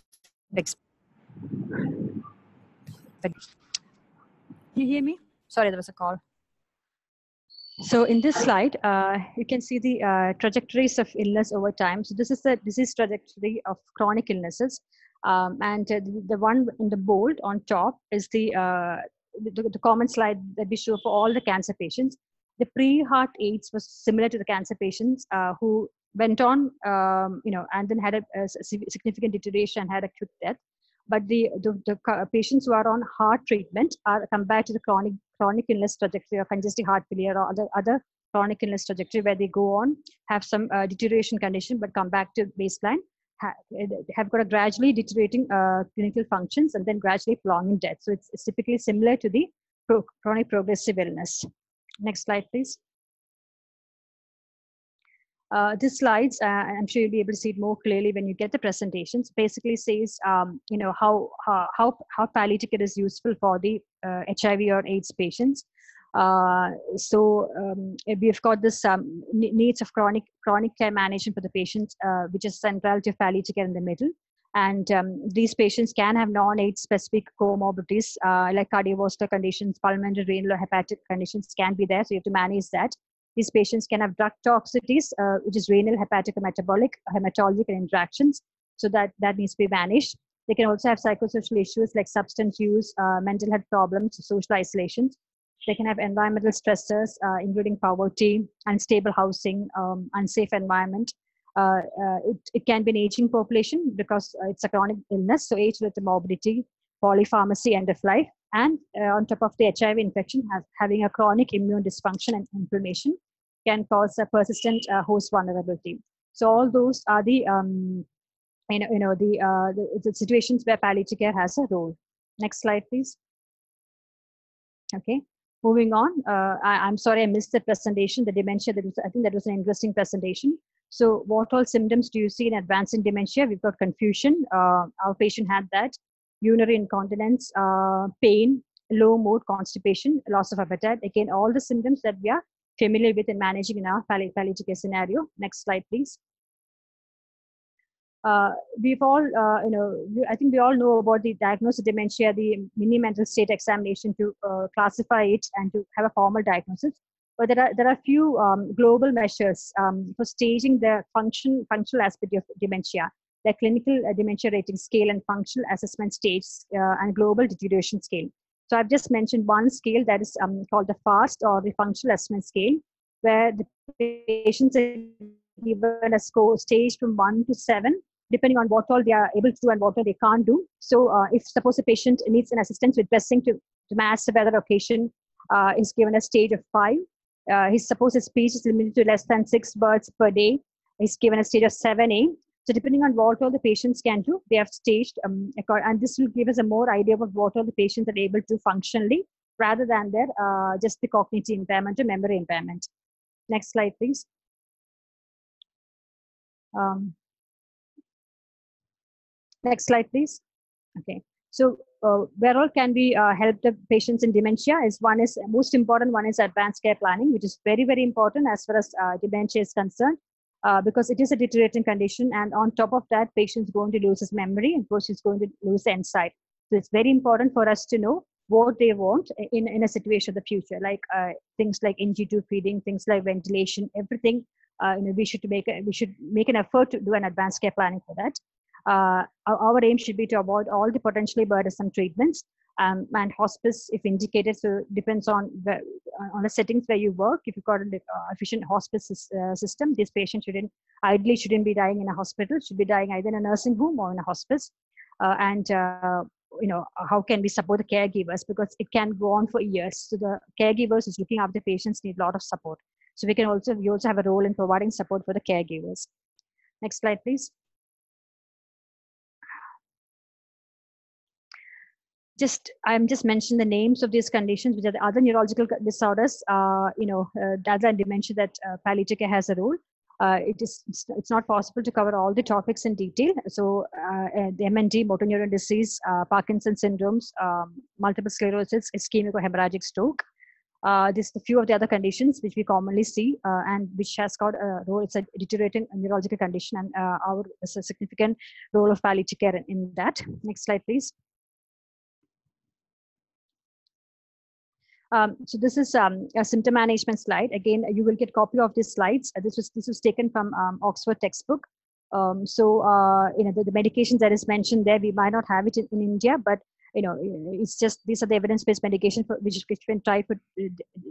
Can you hear me? Sorry, there was a call. So in this slide, uh, you can see the uh, trajectories of illness over time. So this is the disease trajectory of chronic illnesses. Um, and uh, the, the one in the bold on top is the, uh, the, the common slide that we show for all the cancer patients. the pre-HAART AIDS was similar to the cancer patients uh, who went on, um, you know, and then had a, a significant deterioration and had acute death. But the, the, the patients who are on HAART treatment are compared to the chronic chronic illness trajectory or congestive heart failure or other other chronic illness trajectory where they go on have some uh, deterioration condition but come back to baseline ha- have got a gradually deteriorating uh, clinical functions and then gradually prolonging death. So it's, it's typically similar to the pro- chronic progressive illness. Next slide, please. Uh, this slides, uh, I'm sure you'll be able to see it more clearly when you get the presentations. Basically, says um, you know how how how, palliative care is useful for the uh, HIV or AIDS patients. Uh, so um, we've got this um, needs of chronic chronic care management for the patients, uh, which is central to palliative care in the middle. And um, these patients can have non-AIDS specific comorbidities uh, like cardiovascular conditions, pulmonary, renal, or hepatic conditions can be there. So you have to manage that. These patients can have drug toxicities, uh, which is renal, hepatic, metabolic, hematologic and interactions. So that, that needs to be managed. They can also have psychosocial issues like substance use, uh, mental health problems, social isolation. They can have environmental stressors, uh, including poverty, unstable housing, um, unsafe environment. Uh, uh, it, it can be an aging population because uh, it's a chronic illness, so age-related morbidity, polypharmacy, end of life, and uh, on top of the HIV infection, having a chronic immune dysfunction and inflammation can cause a persistent uh, host vulnerability. So all those are the um, you know, you know the, uh, the the situations where palliative care has a role. Next slide, please. Okay, moving on. Uh, I, am sorry I missed the presentation. The dementia. That was, I think that was an interesting presentation. So, what all symptoms do you see in advancing dementia? We've got confusion. Uh, our patient had that urinary incontinence, uh, pain, low mood, constipation, loss of appetite. Again, all the symptoms that we are familiar with in managing in our palli- palliative care scenario. Next slide, please. Uh, we've all, uh, you know, I think we all know about the diagnosis of dementia, the mini mental state examination to uh, classify it and to have a formal diagnosis. But there are there are few um, global measures um, for staging the function functional aspect of dementia the clinical uh, dementia rating scale and functional assessment stage uh, and global deterioration scale. So I've just mentioned one scale that is um, called the FAST or the functional assessment scale, where the patients are given a score stage from one to seven, depending on what all they are able to do and what all they can't do. So uh, if suppose a patient needs an assistance with dressing to, to the weather occasion, uh, is given a stage of five. Uh, his suppose his speech is limited to less than six words per day. He's given a stage of 7A. So depending on what all the patients can do, they have staged, um, and this will give us a more idea of what all the patients are able to functionally, rather than their uh, just the cognitive impairment or memory impairment. Next slide, please. Um, next slide, please. Okay. So uh, where all can we uh, help the patients in dementia is one is most important one is advanced care planning, which is very very important as far as uh, dementia is concerned uh, because it is a deteriorating condition. And on top of that, patient's going to lose his memory and course he's going to lose insight. So it's very important for us to know what they want in, in a situation of the future, like uh, things like NG2 feeding, things like ventilation, everything. Uh, you know, we should make a, we should make an effort to do an advanced care planning for that. Uh, our, our aim should be to avoid all the potentially burdensome treatments um, and hospice if indicated. So depends on the on the settings where you work. If you've got an uh, efficient hospice uh, system, this patient shouldn't ideally shouldn't be dying in a hospital. Should be dying either in a nursing home or in a hospice. Uh, and uh, you know how can we support the caregivers because it can go on for years. So the caregivers who's looking after patients need a lot of support. So we can also we also have a role in providing support for the caregivers. Next slide, please. Just i'm just mentioning the names of these conditions which are the other neurological disorders uh, you know uh, data and dementia that uh, palliative care has a role. Uh, it is it's, not possible to cover all the topics in detail. So uh, the mnd motor neuron disease uh, parkinson syndromes um, multiple sclerosis ischemic or hemorrhagic stroke. Uh, this a few of the other conditions which we commonly see uh, and which has got a role it's a deteriorating neurological condition and uh, our a significant role of palliative care in, in that. Next slide please Um, so this is um, a symptom management slide. Again, you will get copy of these slides. Uh, this was this was taken from um, Oxford textbook. Um, so uh, you know the, the medications that is mentioned there, we might not have it in, in India, but you know it's just these are the evidence-based medication for which, can try for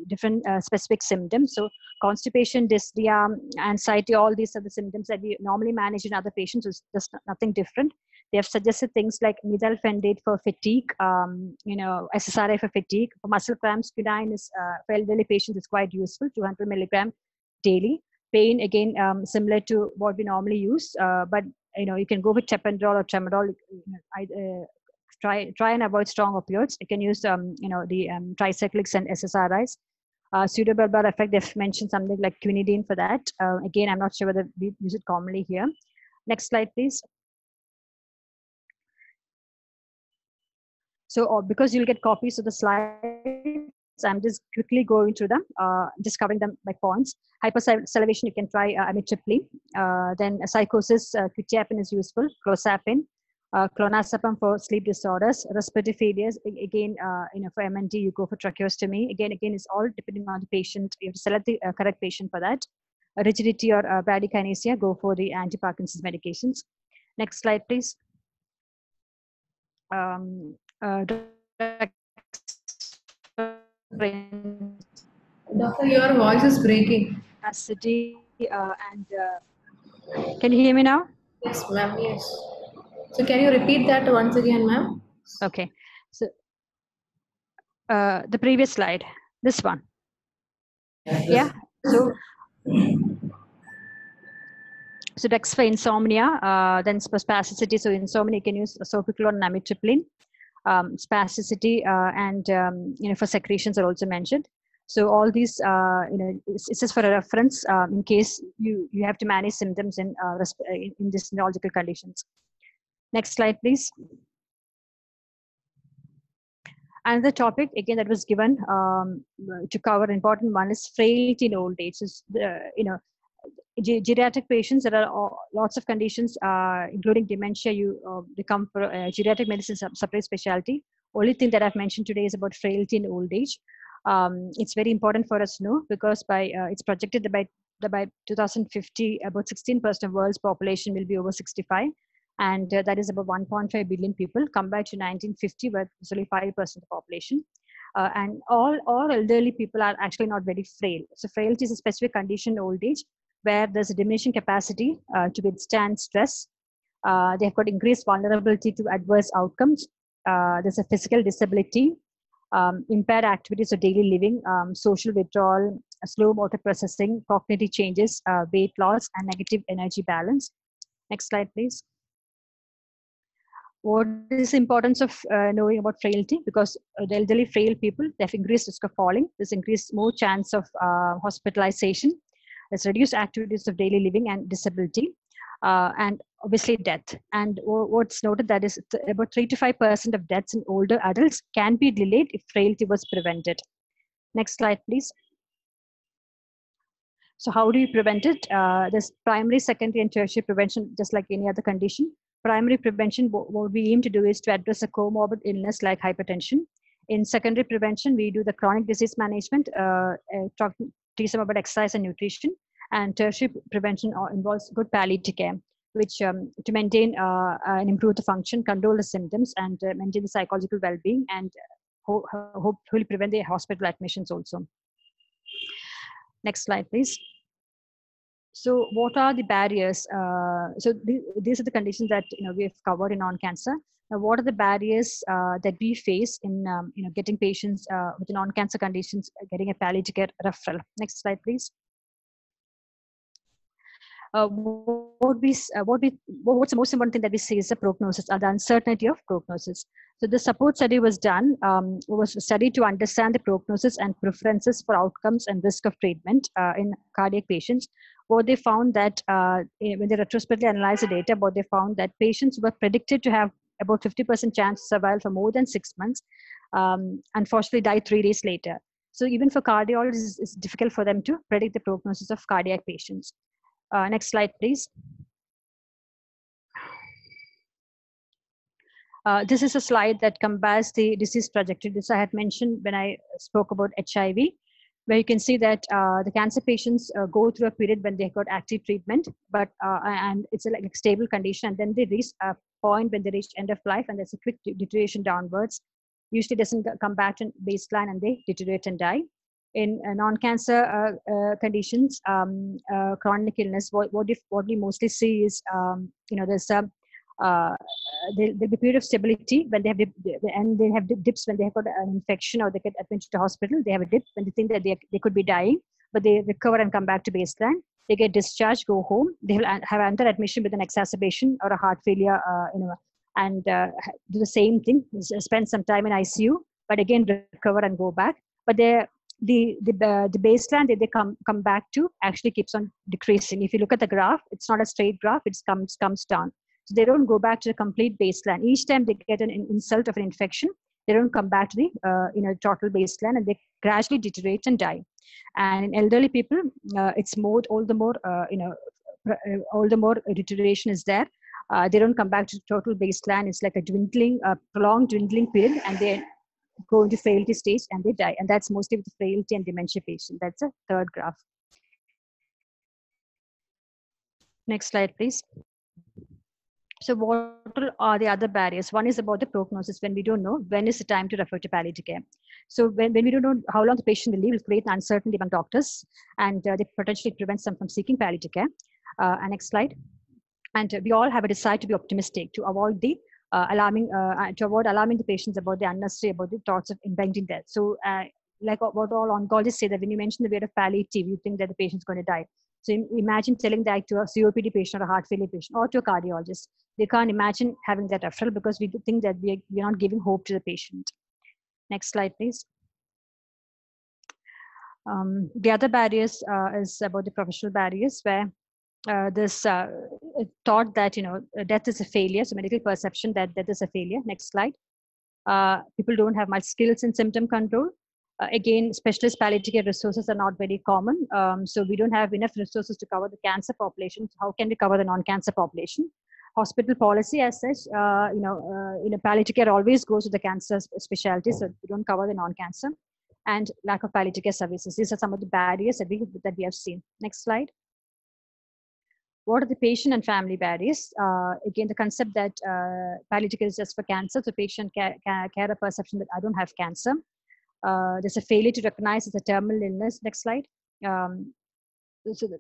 different uh, specific symptoms so constipation dyspnea anxiety all these are the symptoms that we normally manage in other patients is just nothing different they have suggested things like methylphenidate for fatigue um, you know ssri for fatigue for muscle cramps quinine is uh, for elderly patients is quite useful 200 milligram daily pain again um, similar to what we normally use uh, but you know you can go with tapentadol or tramadol I, uh, try try and avoid strong opioids. You can use um, you know the um, tricyclics and SSRIs. Uh, pseudobulbar affect, they've mentioned something like quinidine for that. Uh, again, I'm not sure whether we use it commonly here. Next slide, please. So uh, because you'll get copies of the slides, I'm just quickly going through them, uh, just covering them by points. Hypersalivation, you can try uh, amitriptyline. Uh, then psychosis, uh, quetiapine is useful, clozapine uh, clonazepam for sleep disorders, respiratory failures. Again, uh, you know, for MND, you go for tracheostomy. Again, again, it's all depending on the patient. You have to select the uh, correct patient for that. Rigidity or uh, bradykinesia, go for the anti-Parkinson's medications. Next slide, please. Um, uh, Doctor, your voice is breaking. capacity uh, and uh, can you hear me now? Yes, ma'am. Yes. So can you repeat that once again, ma'am? Okay, so uh, the previous slide, this one. Yeah, so so that's for insomnia, uh, then spasticity. So insomnia, you can use zopiclone and amitriptyline. Um, spasticity uh, and um, you know for secretions are also mentioned. So all these, uh, you know, it's, it's just for a reference um, in case you you have to manage symptoms in uh, uh, in, these neurological conditions. Next slide, please. Another topic again that was given um, to cover important one is frailty in old age. Is the you know ge- geriatric patients there are lots of conditions uh, including dementia. You uh, become for uh, geriatric medicine sub- separate specialty. Only thing that I've mentioned today is about frailty in old age. Um, it's very important for us to know because by uh, it's projected that by that by 2050 about 16% of world's population will be over 65 and uh, that is about 1.5 billion people compared to 1950 where it's only 5% of the population uh, and all all elderly people are actually not very frail so frailty is a specific condition old age where there's a diminishing capacity uh, to withstand stress. Uh, they've got increased vulnerability to adverse outcomes. Uh, there's a physical disability um, impaired activities of daily living um, social withdrawal slow motor processing cognitive changes uh, weight loss and negative energy balance. Next slide please. What is the importance of uh, knowing about frailty? Because uh, the elderly frail people they have increased risk of falling. There's increased more chance of hospitalization there's reduced activities of daily living and disability uh, and obviously death. And wha- what's noted that is about 3 to 5 percent of deaths in older adults can be delayed if frailty was prevented. Next slide please. So how do you prevent it? Uh, there's primary secondary and tertiary prevention just like any other condition. Primary prevention, what we aim to do is to address a comorbid illness like hypertension. In secondary prevention, we do the chronic disease management, uh, uh, talk, them about exercise and nutrition. And tertiary prevention uh, involves good palliative care, which um, to maintain uh, and improve the function, control the symptoms, and uh, maintain the psychological well-being, and ho- ho- hopefully prevent the hospital admissions also. Next slide, please so what are the barriers uh, so th- these are the conditions that you know we have covered in non-cancer now what are the barriers uh, that we face in um, you know getting patients uh, with non-cancer conditions uh, getting a palliative care referral? Next slide please. Uh, what we uh, what we what's the most important thing that we see is the prognosis or the uncertainty of prognosis. So the support study was done um, was a study to understand the prognosis and preferences for outcomes and risk of treatment uh, in cardiac patients. What they found that uh, eh, when they retrospectively analyzed the data, what they found that patients were predicted to have about 50% chance to survive for more than six months, um, unfortunately die three days later. So even for cardiologists, it's difficult for them to predict the prognosis of cardiac patients. Uh, next slide, please. Uh, this is a slide that compares the disease trajectory. This I had mentioned when I spoke about HIV where you can see that uh, the cancer patients uh, go through a period when they got active treatment, but uh, and it's a, like a stable condition, and then they reach a point when they reach end of life, and there's a quick deterioration downwards. Usually doesn't come back to baseline, and they deteriorate and die. In uh, non-cancer uh, conditions, um, chronic illness, what what, if, what we mostly see is um, you know there's a uh, there, there'll be period of stability when they have dip, and they have dip- dips when they have got an infection or they get admitted to hospital. They have a dip when they think that they, they could be dying, but they recover and come back to baseline. They get discharged, go home. They will have under admission with an exacerbation or a heart failure, uh, you know, and uh, do the same thing. Spend some time in ICU, but again recover and go back. But they the the uh, the baseline that they come come back to actually keeps on decreasing. If you look at the graph, it's not a straight graph; it comes comes down. So they don't go back to the complete baseline. Each time they get an insult of an infection, they don't come back to the uh, you know total baseline, and they gradually deteriorate and die. And in elderly people, uh, it's more all the more uh, you know uh, all the more deterioration is there. Uh, they don't come back to total baseline. It's like a dwindling, a prolonged dwindling period, and they go into frailty stage and they die. And that's mostly with frailty and dementia patient. That's a third graph. Next slide, please. So what are the other barriers? One is about the prognosis when we don't know when is the time to refer to palliative care. So when, when we don't know how long the patient will live, will create an uncertainty among doctors and uh, they potentially prevents them from seeking palliative care. Uh, next slide. And uh, we all have a desire to be optimistic to avoid the uh, alarming, uh, to avoid alarming the patients about the unnecessary, about the thoughts of impending death. So uh, like what what all oncologists say that when you mention the word of palliative, you think that the patient's going to die. So imagine telling that to a COPD patient or a heart failure patient or to a cardiologist. They can't imagine having that referral because we think that we are, we are not giving hope to the patient. Next slide, please. Um, the other barriers uh, is about the professional barriers where uh, this uh, thought that you know death is a failure, so medical perception that death is a failure. Next slide. Uh, people don't have much skills in symptom control. Uh, again, specialist palliative care resources are not very common, um, so we don't have enough resources to cover the cancer population. So how can we cover the non-cancer population? Hospital policy, as such, uh, you know, uh, you know, palliative care always goes to the cancer sp- specialty, so we don't cover the non-cancer, and lack of palliative care services. These are some of the barriers that we that we have seen. Next slide what are the patient and family barriers? Uh, again, the concept that uh, palliative care is just for cancer, so patient care, care, care a perception that I don't have cancer. Uh, there's a failure to recognize it's a terminal illness. Next slide. Um, so, the,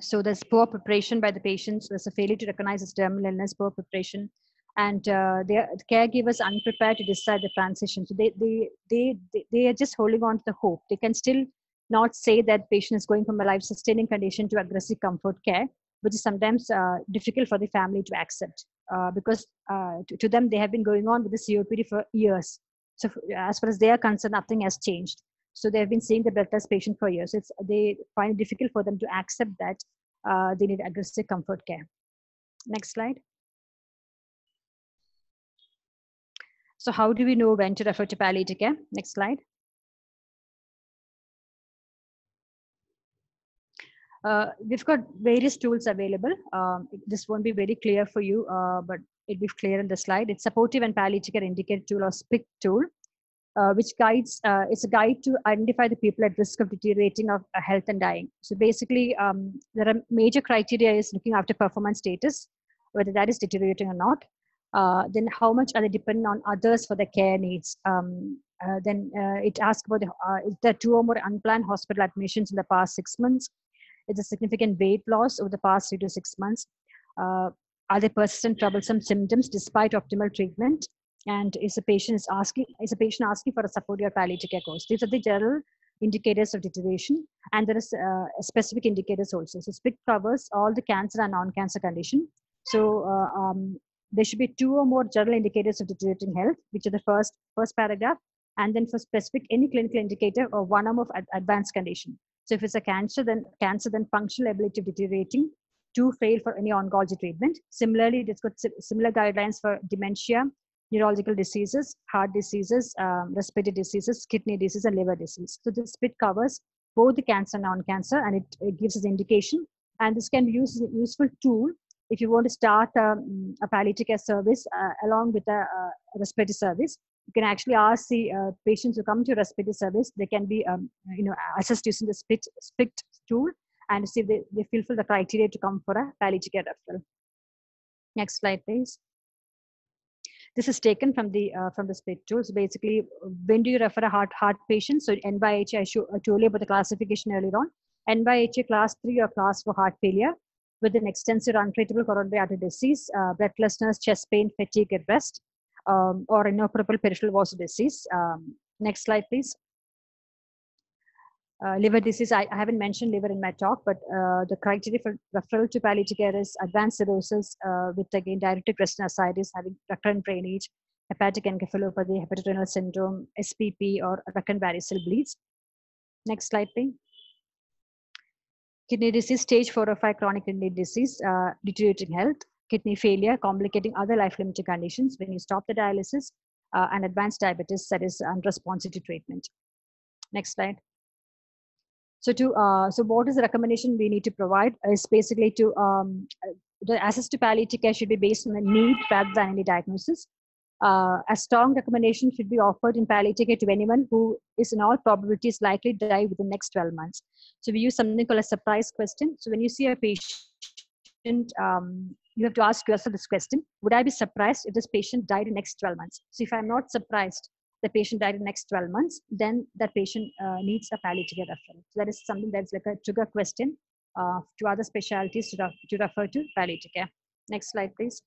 so there's poor preparation by the patients. There's a failure to recognize it's terminal illness, poor preparation, and uh, the caregivers unprepared to decide the transition. So they, they they they they are just holding on to the hope. They can still not say that patient is going from a life sustaining condition to aggressive comfort care which is sometimes uh, difficult for the family to accept uh, because uh, to, to them they have been going on with the copd for years so as far as they are concerned nothing has changed. So they have been seeing the blood test patient for years. It's they find it difficult for them to accept that uh, they need aggressive comfort care. Next slide. So how do we know when to refer to palliative care? Next slide. Uh, we've got various tools available. Um, this won't be very clear for you, uh, but it'll be clear in the slide. It's supportive and palliative care indicator tool or SPICT tool, uh, which guides, uh, it's a guide to identify the people at risk of deteriorating of uh, health and dying. So basically, um, there are major criteria is looking after performance status, whether that is deteriorating or not. Uh, then how much are they dependent on others for their care needs? Um, uh, then uh, it asks about the, is there two or more unplanned hospital admissions in the past six months? Is a significant weight loss over the past three to six months? Uh, are there persistent troublesome symptoms despite optimal treatment? And is a patient is asking is a patient asking for a supportive or palliative care course? These are the general indicators of deterioration, and there is uh, specific indicators also. So SPICT covers all the cancer and non-cancer condition. So uh, um, there should be two or more general indicators of deteriorating health, which are the first first paragraph, and then for specific any clinical indicator or one more of ad- advanced condition. So if it's a cancer, then cancer, then functional ability deteriorating, too fail for any oncology treatment. Similarly, it's got similar guidelines for dementia, neurological diseases, heart diseases, um, respiratory diseases, kidney disease, and liver disease. So this bit covers both the cancer and non-cancer, and it, it gives us indication. And this can be used as a useful tool if you want to start um, a palliative care service uh, along with a, a respiratory service you can actually ask the uh, patients who come to respiratory service, they can be, um, you know, assessed using the SPICT, SPICT tool and see if they, they fulfill the criteria to come for a palliative care referral. Next slide, please. This is taken from the uh, from the SPICT tool. So basically, when do you refer a heart heart patient? So N by H, I, show, I told you about the classification earlier on. N by H, class three or class for heart failure with an extensive untreatable coronary artery disease, uh, breathlessness, chest pain, fatigue at rest, um, or inoperable peripheral vascular disease. Um, next slide, please. Uh, liver disease, I, I, haven't mentioned liver in my talk, but uh, the criteria for referral to palliative care is advanced cirrhosis uh, with again diuretic ascites having recurrent drainage, hepatic encephalopathy, hepatorenal syndrome, SBP, or recurrent varicose bleeds. Next slide, please. Kidney disease, stage 4 or 5 chronic kidney disease, uh, deteriorating health, kidney failure, complicating other life-limiting conditions when you stop the dialysis, uh, and advanced diabetes that is unresponsive to treatment. Next slide. So to uh, so what is the recommendation we need to provide is basically to um, the access to palliative care should be based on the need rather than any diagnosis. Uh, a strong recommendation should be offered in palliative care to anyone who is in all probabilities likely to die within the next 12 months. So we use something called a surprise question. So when you see a patient, um, you have to ask yourself this question, would I be surprised if this patient died in the next 12 months? So if I'm not surprised, the patient died in the next 12 months, then that patient uh, needs a palliative referral. So that is something that's like a trigger question uh, to other specialties to, to refer to palliative care. Next slide, please.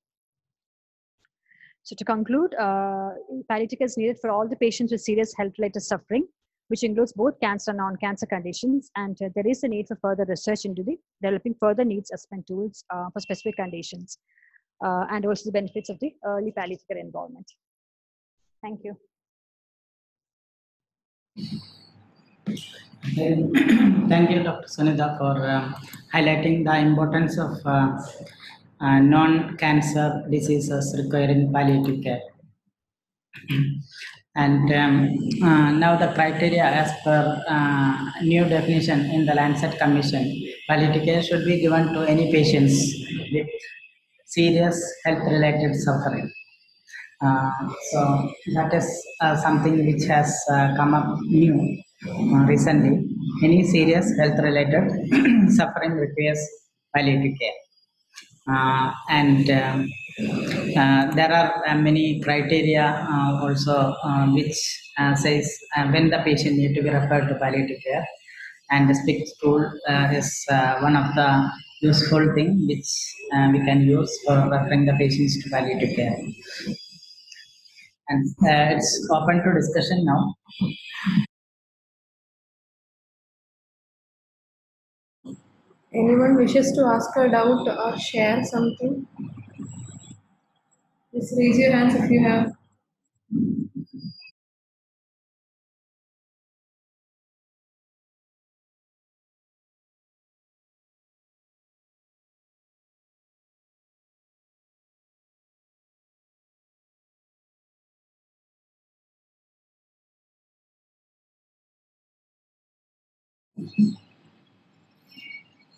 So to conclude, uh, palliative care is needed for all the patients with serious health-related suffering, which includes both cancer and non-cancer conditions. And uh, there is a need for further research into the developing further needs assessment tools uh, for specific conditions, uh, and also the benefits of the early palliative care involvement. Thank you. Thank you, Dr. Sunitha, for um, highlighting the importance of uh, uh, non-cancer diseases requiring palliative care. and um, uh, now the criteria as per uh, new definition in the Lancet Commission, palliative care should be given to any patients with serious health-related suffering. Uh, so that is uh, something which has uh, come up new recently. Any serious health-related suffering requires palliative care. Uh, and um, uh, there are uh, many criteria also which says when the patient need to be referred to palliative care and the SPICT tool is one of the useful thing which we can use for referring the patients to palliative care and uh, it's open to discussion now. Anyone wishes to ask a doubt or share something? Just raise your hands if you have.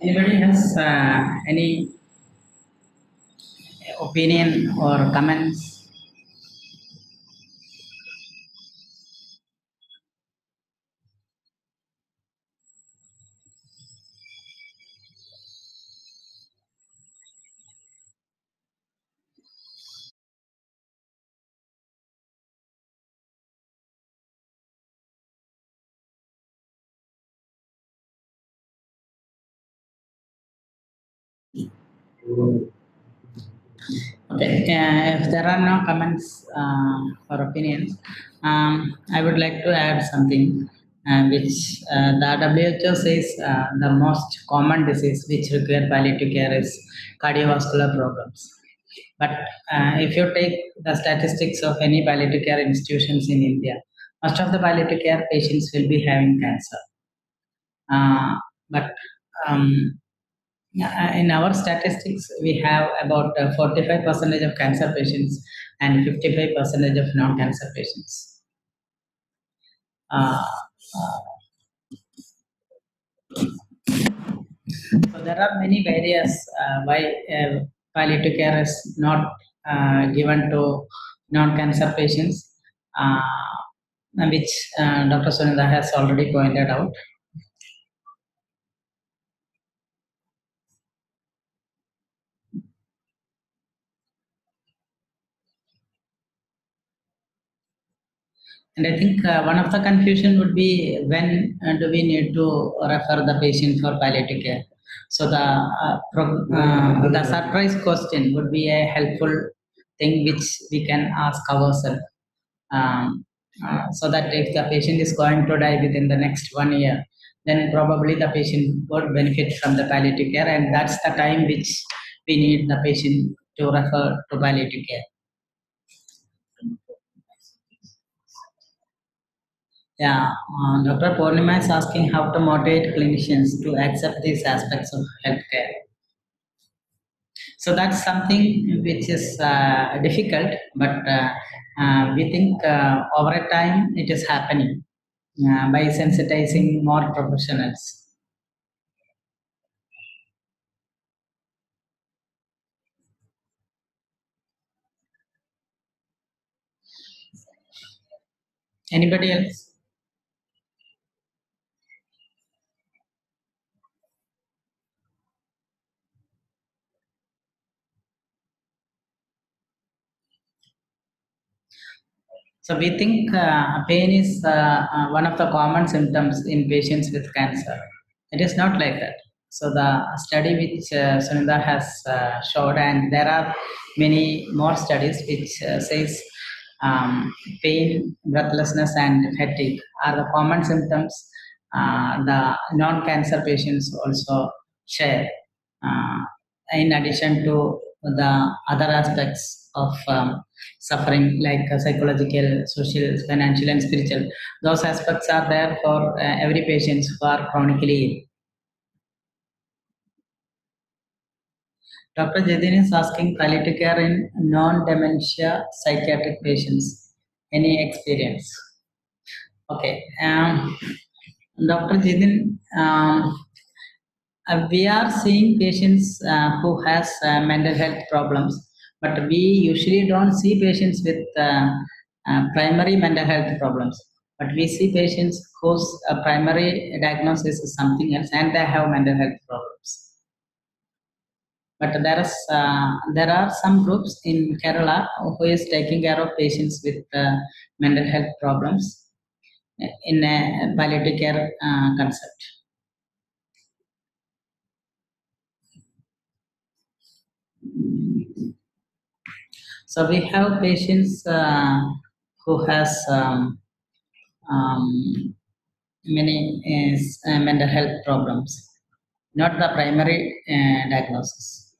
Anybody has uh, any opinion or comments? Okay, uh, if there are no comments uh, or opinions, um, I would like to add something uh, which uh, the WHO says uh, the most common disease which require palliative care is cardiovascular problems. But uh, if you take the statistics of any palliative care institutions in India, most of the palliative care patients will be having cancer. but um, in our statistics, we have about 45 uh, percentage of cancer patients and 55 percentage of non-cancer patients. Uh, uh, so there are many barriers uh, why uh, palliative care is not given to non-cancer patients. uh, which uh, Dr. Sunitha has already pointed out. And I think uh, one of the confusion would be when uh, do we need to refer the patient for palliative care. So the uh, pro- uh, the surprise question would be a helpful thing which we can ask ourselves. Um, uh, so that if the patient is going to die within the next one year, then probably the patient would benefit from the palliative care, and that's the time which we need the patient to refer to palliative care. Yeah, uh, Dr. Purnima is asking how to motivate clinicians to accept these aspects of healthcare. So that's something which is uh, difficult, but uh, uh, we think uh, over time it is happening uh, by sensitizing more professionals. Anybody else? So we think uh, pain is uh, uh, one of the common symptoms in patients with cancer. It is not like that. So the study which uh, has uh, showed, and there are many more studies which uh, says um, pain, breathlessness, and fatigue are the common symptoms uh, the non-cancer patients also share. Uh, in addition to the other aspects of um, suffering like uh, psychological, social, financial, and spiritual. Those aspects are there for uh, every patient who are chronically ill. Dr. Jadin is asking palliative care in non-dementia psychiatric patients. Any experience? Okay. Um, Dr. Jadin, um, uh, we are seeing patients uh, who has uh, mental health problems but we usually don't see patients with uh, uh, primary mental health problems. But we see patients whose uh, primary diagnosis is something else and they have mental health problems. But there is there are some groups in kerala who is taking care of patients with mental health problems in a palliative care concept So we have patients uh, who has um, um, many uh, mental health problems, not the primary uh, diagnosis.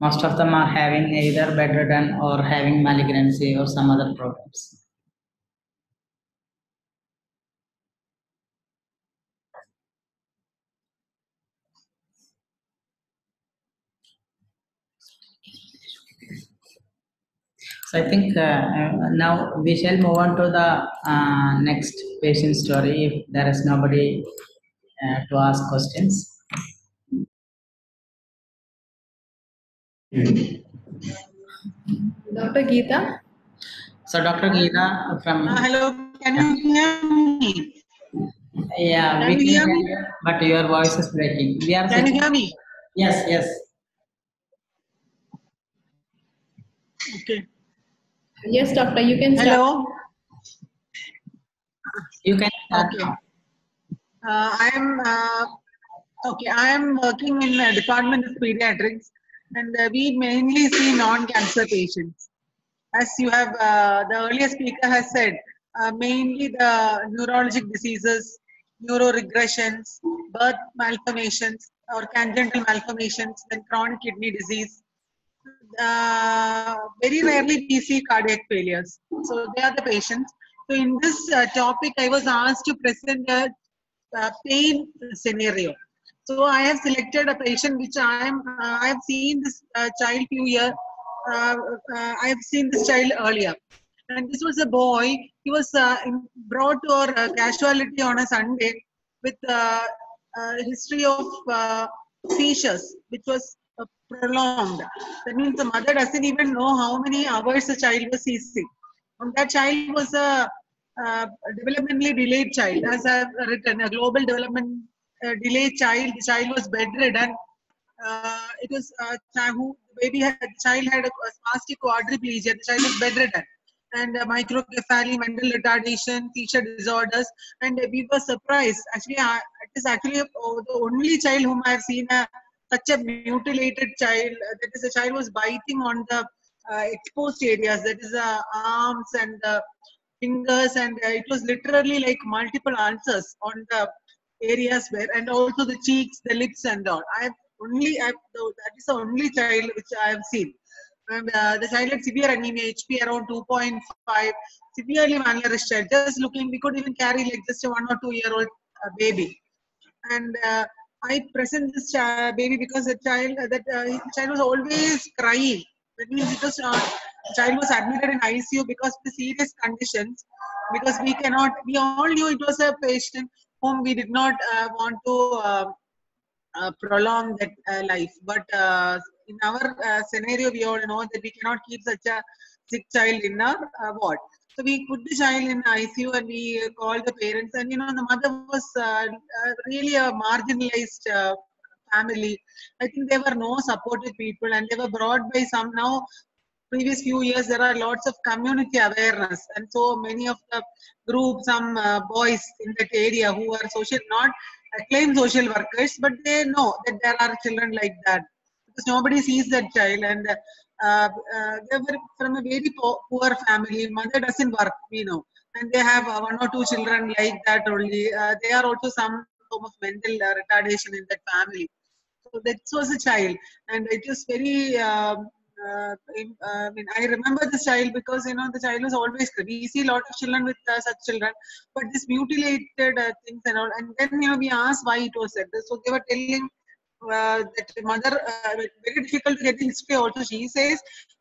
Most of them are having either bedridden or having malignancy or some other problems. So I think uh, uh, now we shall move on to the uh, next patient story if there is nobody uh, to ask questions. Dr. Geeta? So Dr. Geeta from Uh, hello, can you hear me? yeah, we Can you can hear hear me? you, but your voice is breaking. We are Can you hear me? Yes, yes. Okay. Yes, doctor, you can start. Hello. You can start. Okay. Uh, I am uh, okay. I am working in the department of pediatrics, and uh, we mainly see non-cancer patients. As you have, uh, the earlier speaker has said, uh, mainly the neurologic diseases, neuroregressions, birth malformations, or congenital malformations, then chronic kidney disease. Uh, very rarely we see cardiac failures. So they are the patients. So in this uh, topic, I was asked to present a, pain scenario. So I have selected a patient which I am. Uh, I have seen this uh, child few years. Uh, uh, I have seen this child earlier, and this was a boy. He was brought to our casualty on a Sunday with a history of seizures, which was prolonged. That means the mother doesn't even know how many hours the child was seizing. And that child was a, uh, developmentally delayed child, as I've written, a global development uh, delayed child. The child was bedridden. Uh, it was a child who baby had the child had a, a spastic quadriplegia. The child was bedridden and uh, microcephaly, mental retardation, seizure disorders, and we were surprised. Actually, uh, it is actually uh, the only child whom I have seen a, such a mutilated child. Uh, that is, a child was biting on the uh, exposed areas. That is, uh, arms and uh, fingers, and uh, it was literally like multiple ulcers on the areas where, and also the cheeks, the lips, and all. I have only, I have, that is the only child which I have seen and uh, the child had severe anemia, Hb around 2.5, severely malnourished child. Just looking, we could even carry like just a one or two year old uh, baby. And uh, I present this uh, baby because the child that uh, child was always crying. That means it was uh, the child was admitted in ICU because of the serious conditions. Because we cannot, we all knew it was a patient whom we did not uh, want to uh, uh, prolong that uh, life. But uh, in our uh, scenario, we all know that we cannot keep such a sick child in our uh, ward. So we put the child in ICU and we called the parents. And you know, the mother was uh, uh, really a marginalized uh, family. I think there were no supported people, and they were brought by some now. Previous few years, there are lots of community awareness, and so many of the groups, some uh, boys in that area who are social, not acclaimed social workers, but they know that there are children like that because nobody sees that child and uh, they were from a very po- poor family. Mother doesn't work, we know, and they have one or two children like that only. Uh, they are also some form of mental uh, retardation in that family. So that was a child, and it was very. Um, uh, uh, I mean, I remember this child because you know the child was always. We see a lot of children with uh, such children, but this mutilated uh, things and all. And then you know we asked why it was said. So they were telling uh, that mother uh, very difficult to get the history also she says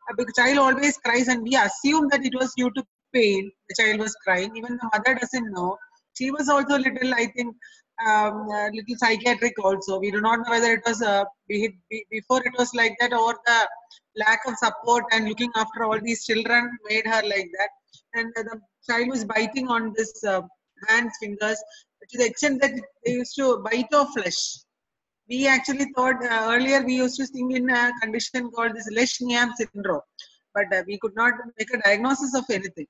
uh, the child always cries and we assume that it was due to pain the child was crying. Even the mother doesn't know. She was also little i think um, uh, little psychiatric also. We do not know whether it was uh, be- be- before it was like that or the lack of support and looking after all these children made her like that. And uh, the child was biting on this uh, hands fingers to the extent that they used to bite off flesh we actually thought uh, earlier we used to think in a condition called this Lesch-Nyhan syndrome, but uh, we could not make a diagnosis of anything.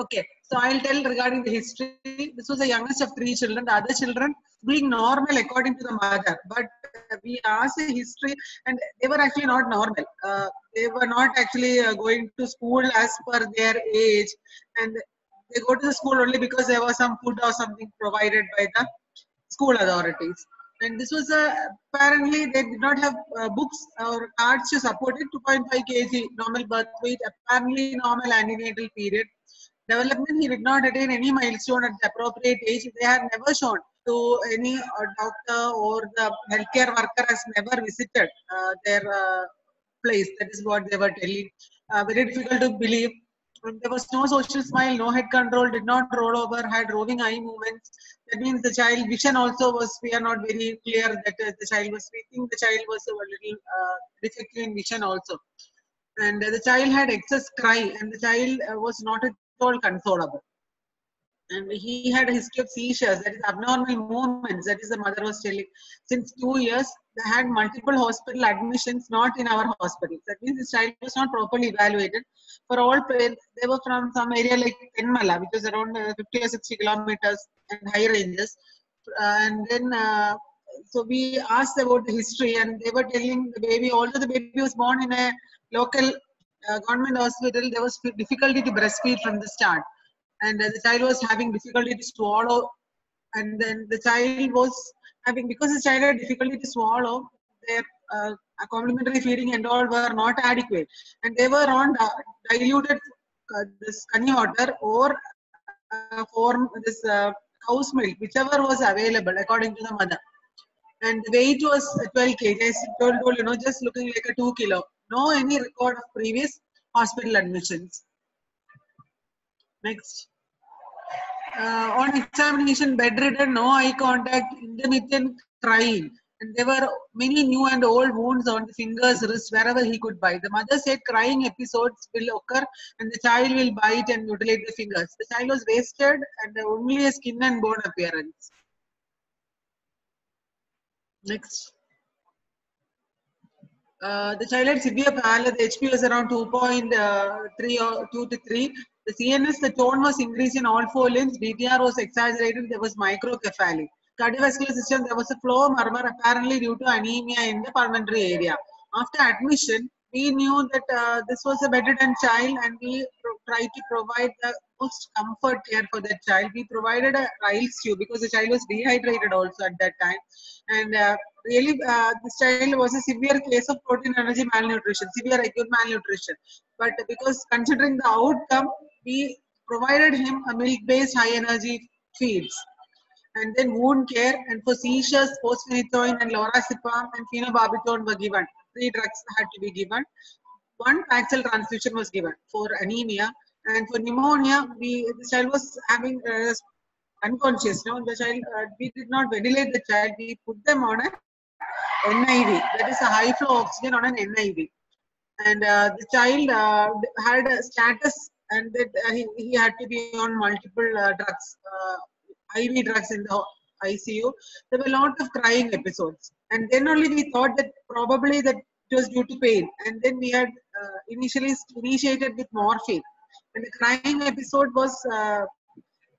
Okay, so I'll tell regarding the history. This was the youngest of three children. The other children being normal according to the mother, but uh, we asked the history, and they were actually not normal. Uh, they were not actually uh, going to school as per their age, and they go to the school only because there was some food or something provided by the school authorities and this was a apparently they did not have uh, books or cards to support it. 2.5 kg normal birth weight apparently normal antenatal period. Development he did not attain any milestone at the appropriate age. They have never shown to any uh, doctor or the healthcare worker has never visited uh, their uh, place. That is what they were telling. Uh, very difficult to believe there was no social smile, no head control, did not roll over, had roving eye movements. That means the child vision also was, we are not very clear that uh, the child was, we think the child was a little uh, defective in vision also. And uh, the child had excess cry and the child uh, was not at all consolable. And he had a history of seizures, that is abnormal movements, that is the mother was telling. Since two years, they had multiple hospital admissions, not in our hospitals. That means this child was not properly evaluated. For all they were from some area like Thenmala, which is around uh, 50 or 60 kilometers and high ranges. Uh, and then, uh, so we asked about the history, and they were telling the baby, although the baby was born in a local uh, government hospital, there was difficulty to breastfeed from the start. And the child was having difficulty to swallow. And then the child was having, because the child had difficulty to swallow, their uh, complementary feeding and all were not adequate. And they were on diluted uh, this honey water or uh, form this uh, cow's milk, whichever was available according to the mother. And the weight was 12 kg. I told, told you know, just looking like a 2 kilo. No any record of previous hospital admissions. Next. Uh, on examination, bedridden, no eye contact, intermittent crying. And there were many new and old wounds on the fingers, wrists, wherever he could bite. The mother said crying episodes will occur and the child will bite and mutilate the fingers. The child was wasted and only a skin and bone appearance. Next. Uh, the child had severe pallor. The Hb was around 2.3 or 2 to 3. The CNS, the tone was increased in all four limbs. DTR was exaggerated. There was microcephaly. Cardiovascular system, there was a flow murmur apparently due to anemia in the pulmonary area. After admission, we knew that uh, this was a bedridden child and we tried to provide the most comfort care for that child. We provided a Ryle's tube because the child was dehydrated also at that time. And uh, really, uh, this child was a severe case of protein energy malnutrition, severe acute malnutrition. But because considering the outcome, we provided him a milk-based high energy feeds. And then wound care and for seizures, fosphenytoin and lorazepam and phenobarbital were given. Three drugs had to be given. One packed cell transfusion was given for anemia. And for pneumonia, we the child was having uh, unconscious. No, the child uh, we did not ventilate the child. We put them on a NIV. That is a high flow oxygen on an NIV. And uh, the child uh, had a status, and that uh, he, he had to be on multiple uh, drugs, uh, IV drugs in the ICU. There were a lot of crying episodes, and then only we thought that probably that it was due to pain. And then we had uh, initially initiated with morphine, and the crying episode was uh,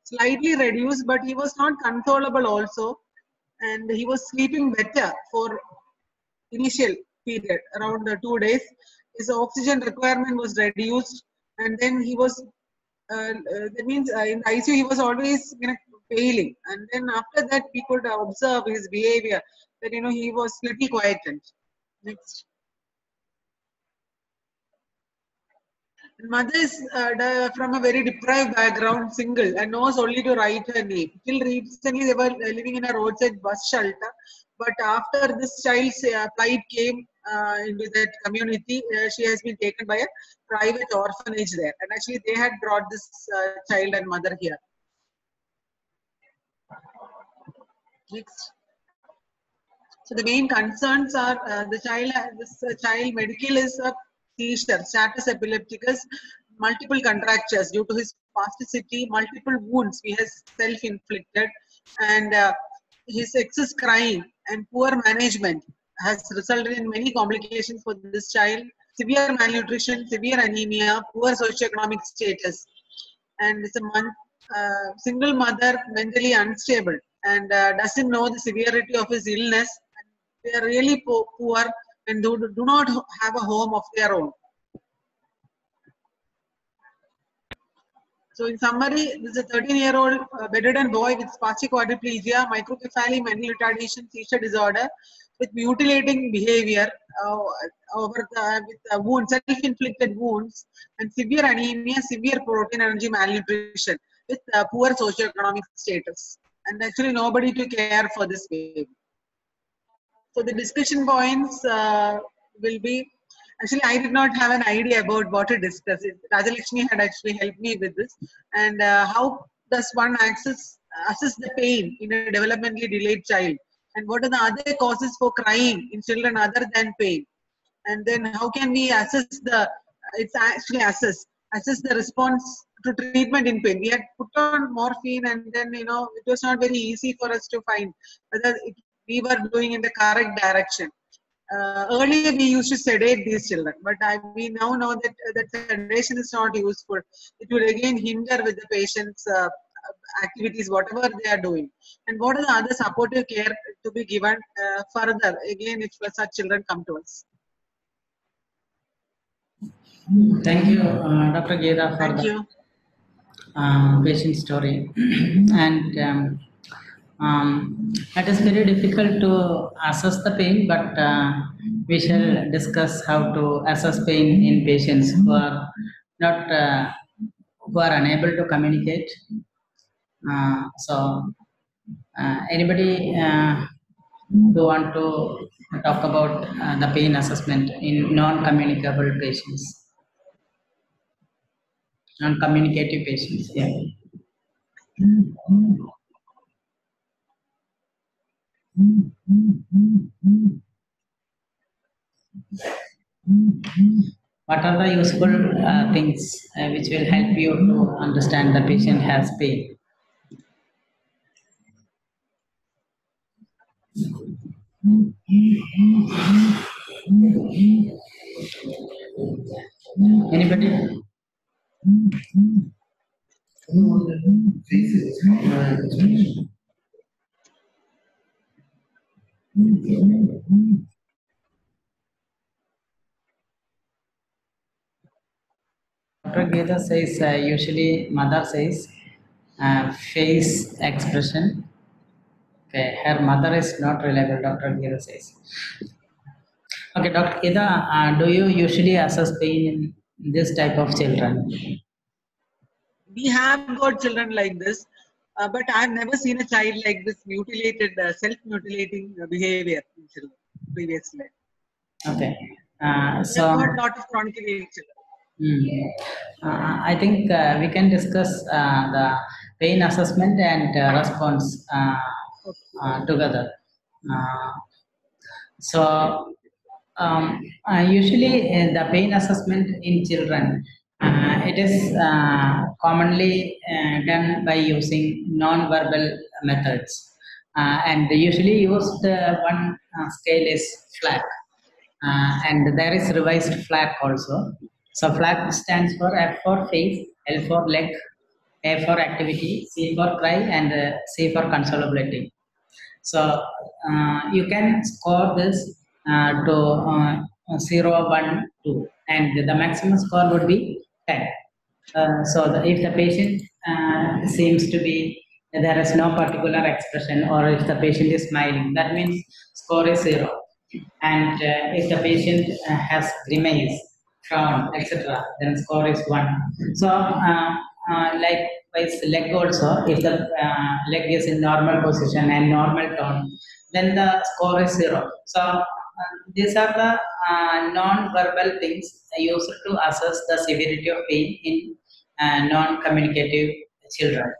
slightly reduced, but he was not controllable also, and he was sleeping better for initial period around uh, two days. His oxygen requirement was reduced, and then he was. Uh, uh, that means uh, in the ICU he was always you know, failing, and then after that we could observe his behavior that you know he was little quietened. Next. Mother is uh, from a very deprived background, single, and knows only to write her name. Till recently, they were uh, living in a roadside bus shelter. But after this child's uh, plight came uh, into that community, uh, she has been taken by a private orphanage there. And actually, they had brought this uh, child and mother here. Next. So the main concerns are uh, the child, this uh, child medical is a seizure, status epilepticus, multiple contractures due to his spasticity, multiple wounds he has self-inflicted, and uh, his excess crying and poor management has resulted in many complications for this child. Severe malnutrition, severe anemia, poor socioeconomic status, and it's a month, uh, single mother, mentally unstable, and uh, doesn't know the severity of his illness. They are really po- poor and do, do not have a home of their own. So in summary, this is a 13-year-old uh, bedridden boy with spastic quadriplegia, microcephaly, mental retardation, seizure disorder, with mutilating behavior uh, over the, with wounds, self-inflicted wounds, and severe anemia, severe protein energy malnutrition, with uh, poor socioeconomic status, and actually nobody to care for this baby. So the discussion points uh, will be actually I did not have an idea about what to discuss. Rajalakshmi had actually helped me with this. And uh, how does one access assess the pain in a developmentally delayed child? And what are the other causes for crying in children other than pain? And then how can we assess the? It's actually assess assess the response to treatment in pain. We had put on morphine, and then you know it was not very easy for us to find whether it, we were going in the correct direction. Uh, earlier we used to sedate these children, but I, we now know that uh, that sedation is not useful. It will again hinder with the patient's uh, activities, whatever they are doing. And what are the other supportive care to be given uh, further, again, if such children come to us? Thank you, uh, Dr. Geeta, for Thank the you. uh, patient story. and um, um, it is very difficult to assess the pain, but uh, we shall discuss how to assess pain in patients who are not uh, who are unable to communicate. Uh, so, uh, anybody uh, who want to talk about the pain assessment in non-communicable patients? non-communicative patients. Yeah. What are the useful uh, things uh, which will help you to understand the patient has pain? Anybody? Dr. Geeta says uh, usually mother says uh, face expression. Okay, her mother is not reliable. Dr. Geeta says. Okay, Dr. Geeta, uh, do you usually assess pain in this type of children? We have got children like this, uh, but I've never seen a child like this mutilated, uh, self-mutilating uh, behavior in children previously. Okay, uh, We've so. got lot of chronically children. Hmm. Uh, I think uh, we can discuss uh, the pain assessment and uh, response uh, uh, together. Uh, so, um, uh, usually in the pain assessment in children, uh, it is uh, commonly uh, done by using non-verbal methods. Uh, and usually used uh, one uh, scale is FLACC. Uh, and there is revised FLACC also. So FLACC stands for F for face, L for leg, A for activity, C for cry, and uh, C for consolability. So uh, you can score this uh, to uh, 0, 1, 2, and the maximum score would be 10. Uh, so the, if the patient seems to be there is no particular expression, or if the patient is smiling, that means score is zero. And uh, if the patient uh, has grimace, frown, etc., then score is one. So, uh, uh, likewise, leg also, if the uh, leg is in normal position and normal tone, then the score is zero. So, uh, these are the uh, non-verbal things used to assess the severity of pain in uh, non-communicative children.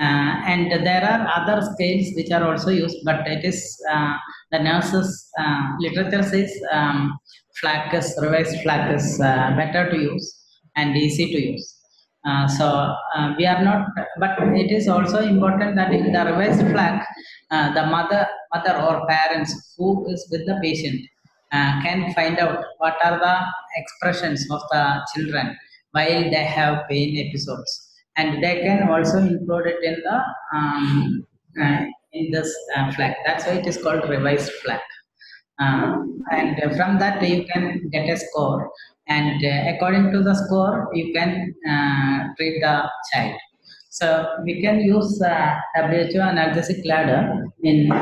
Uh, and there are other scales which are also used, but it is uh, the nurses literature says um, FLACC is revised FLACC is uh, better to use and easy to use. Uh, so uh, we are not, but it is also important that in the revised FLACC, uh, the mother, mother or parents who is with the patient uh, can find out what are the expressions of the children while they have pain episodes and they can also include it in the um, uh, in this uh, FLACC. That's why it is called revised FLACC. Uh, and from that you can get a score, and uh, according to the score you can uh, treat the child. So we can use uh, WHO analgesic ladder in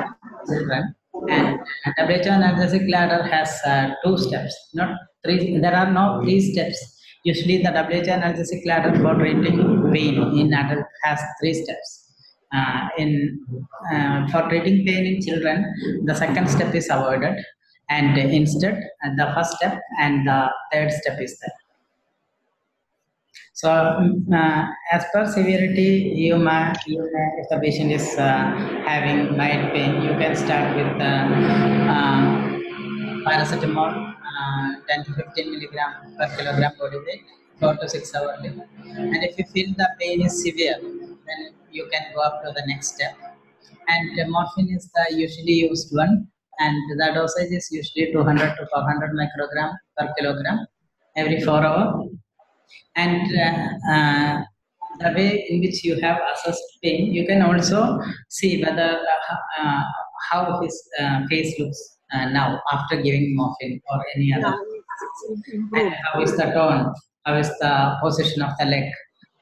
children, and WHO analgesic ladder has uh, two steps, not three. There are no three steps. Usually, the WHO analgesic ladder for treating pain in adult has three steps. Uh, in uh, for treating pain in children, the second step is avoided, and instead the first step and the third step is there. So, uh, as per severity, you may, you may, if the patient is uh, having mild pain, you can start with uh, uh, paracetamol, uh, 10 to 15 milligram per kilogram body weight, 4 to 6 hourly. And if you feel the pain is severe, then you can go up to the next step. And morphine is the usually used one, and the dosage is usually 200 to 400 microgram per kilogram every 4 hour and uh, uh, the way in which you have assessed pain, you can also see whether uh, uh, how his uh, face looks uh, now after giving morphine or any other. And how is the tone? How is the position of the leg?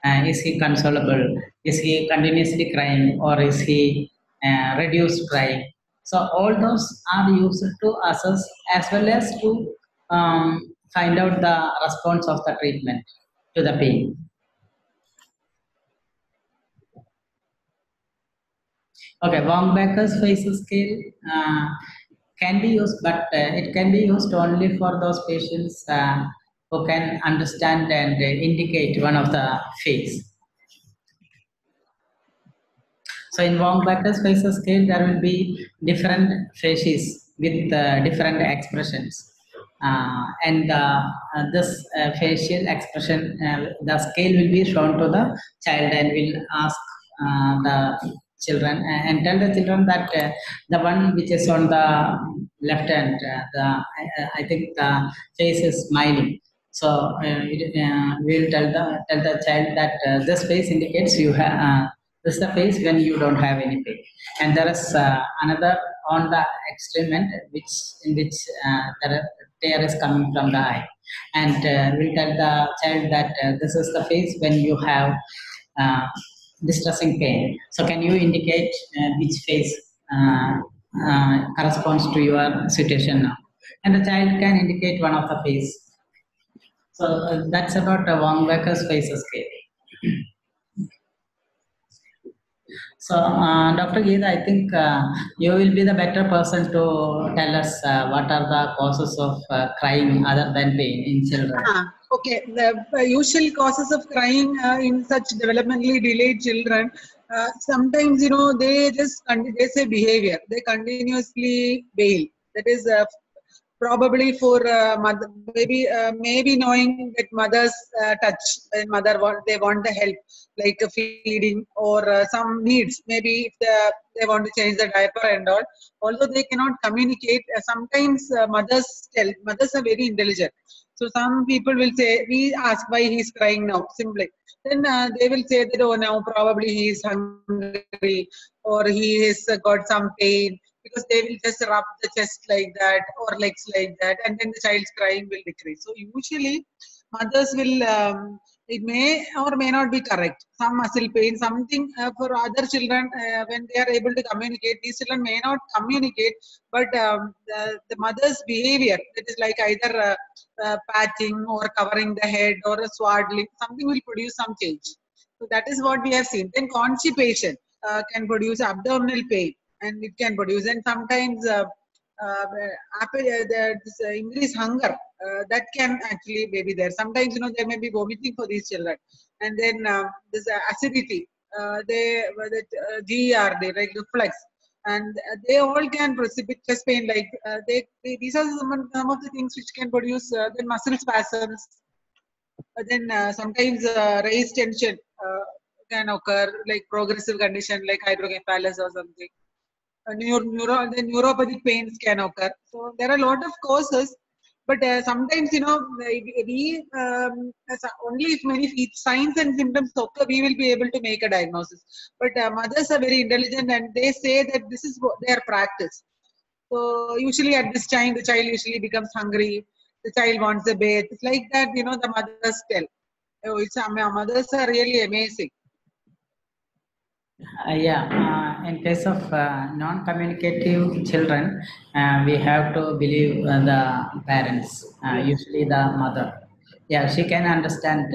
Uh, is he consolable? Is he continuously crying or is he uh, reduced crying? So all those are used to assess as well as to um, find out the response of the treatment to the pain. Okay, Wong-Baker's facial scale uh, can be used, but uh, it can be used only for those patients uh, who can understand and indicate one of the face. So in Wong-Baker's facial scale, there will be different faces with uh, different expressions. Uh, and uh, uh, this uh, facial expression, uh, the scale will be shown to the child and will ask the children and tell the children that the one which is on the left hand, the I think the face is smiling. So uh, it, uh, we will tell the tell the child that uh, this face indicates you have. Uh, this is the face when you don't have any pain, and there is another on the extreme end, which in which there are tear is coming from the eye, and uh, we'll tell the child that uh, this is the face when you have uh, distressing pain. So can you indicate which face uh, corresponds to your situation now? And the child can indicate one of the face. So uh, that's about uh, Wong-Baker's face scale. So, uh, Dr. Geeta, I think uh, you will be the better person to tell us uh, what are the causes of uh, crying other than pain in children. Ah, okay, the usual causes of crying uh, in such developmentally delayed children, uh, sometimes you know they just they say behavior, they continuously bail. That is probably for uh, mother, maybe uh, maybe knowing that mother's uh, touch when mother want they want the help like feeding or uh, some needs. Maybe if the, they want to change the diaper and all although they cannot communicate uh, sometimes uh, mothers tell mothers are very intelligent. So some people will say we ask why he's crying now simply. Then they will say that oh now probably he is hungry or he has got some pain because they will just rub the chest like that or legs like that and then the child's crying will decrease. So usually mothers will um, it may or may not be correct. Some muscle pain something uh, for other children uh, when they are able to communicate these children may not communicate but um, the, the mother's behavior that is like either uh, uh, patting or covering the head or swaddling something will produce some change. So that is what we have seen. Then constipation uh, can produce abdominal pain and it can produce. And sometimes uh, uh, uh, the, uh, increased hunger uh, that can actually may be there. Sometimes you know there may be vomiting for these children. And then uh, this uh, acidity uh, they that, GER they like reflux and they all can precipitate chest pain like they, they these are some, some of the things which can produce then muscle spasms then sometimes raised tension can occur like progressive condition like hydrocephalus or something neuro, neuro, the neuropathic pains can occur. So there are a lot of causes, but uh, sometimes you know we um, only if many signs and symptoms occur, we will be able to make a diagnosis. But uh, mothers are very intelligent and they say that this is their practice. So usually at this time, the child usually becomes hungry. The child wants a bath. It's like that, you know. The mothers tell. Oh, it's uh, mothers are really amazing. Uh, yeah, uh, in case of uh, non-communicative children, uh, we have to believe uh, the parents, uh, usually the mother. Yeah, she can understand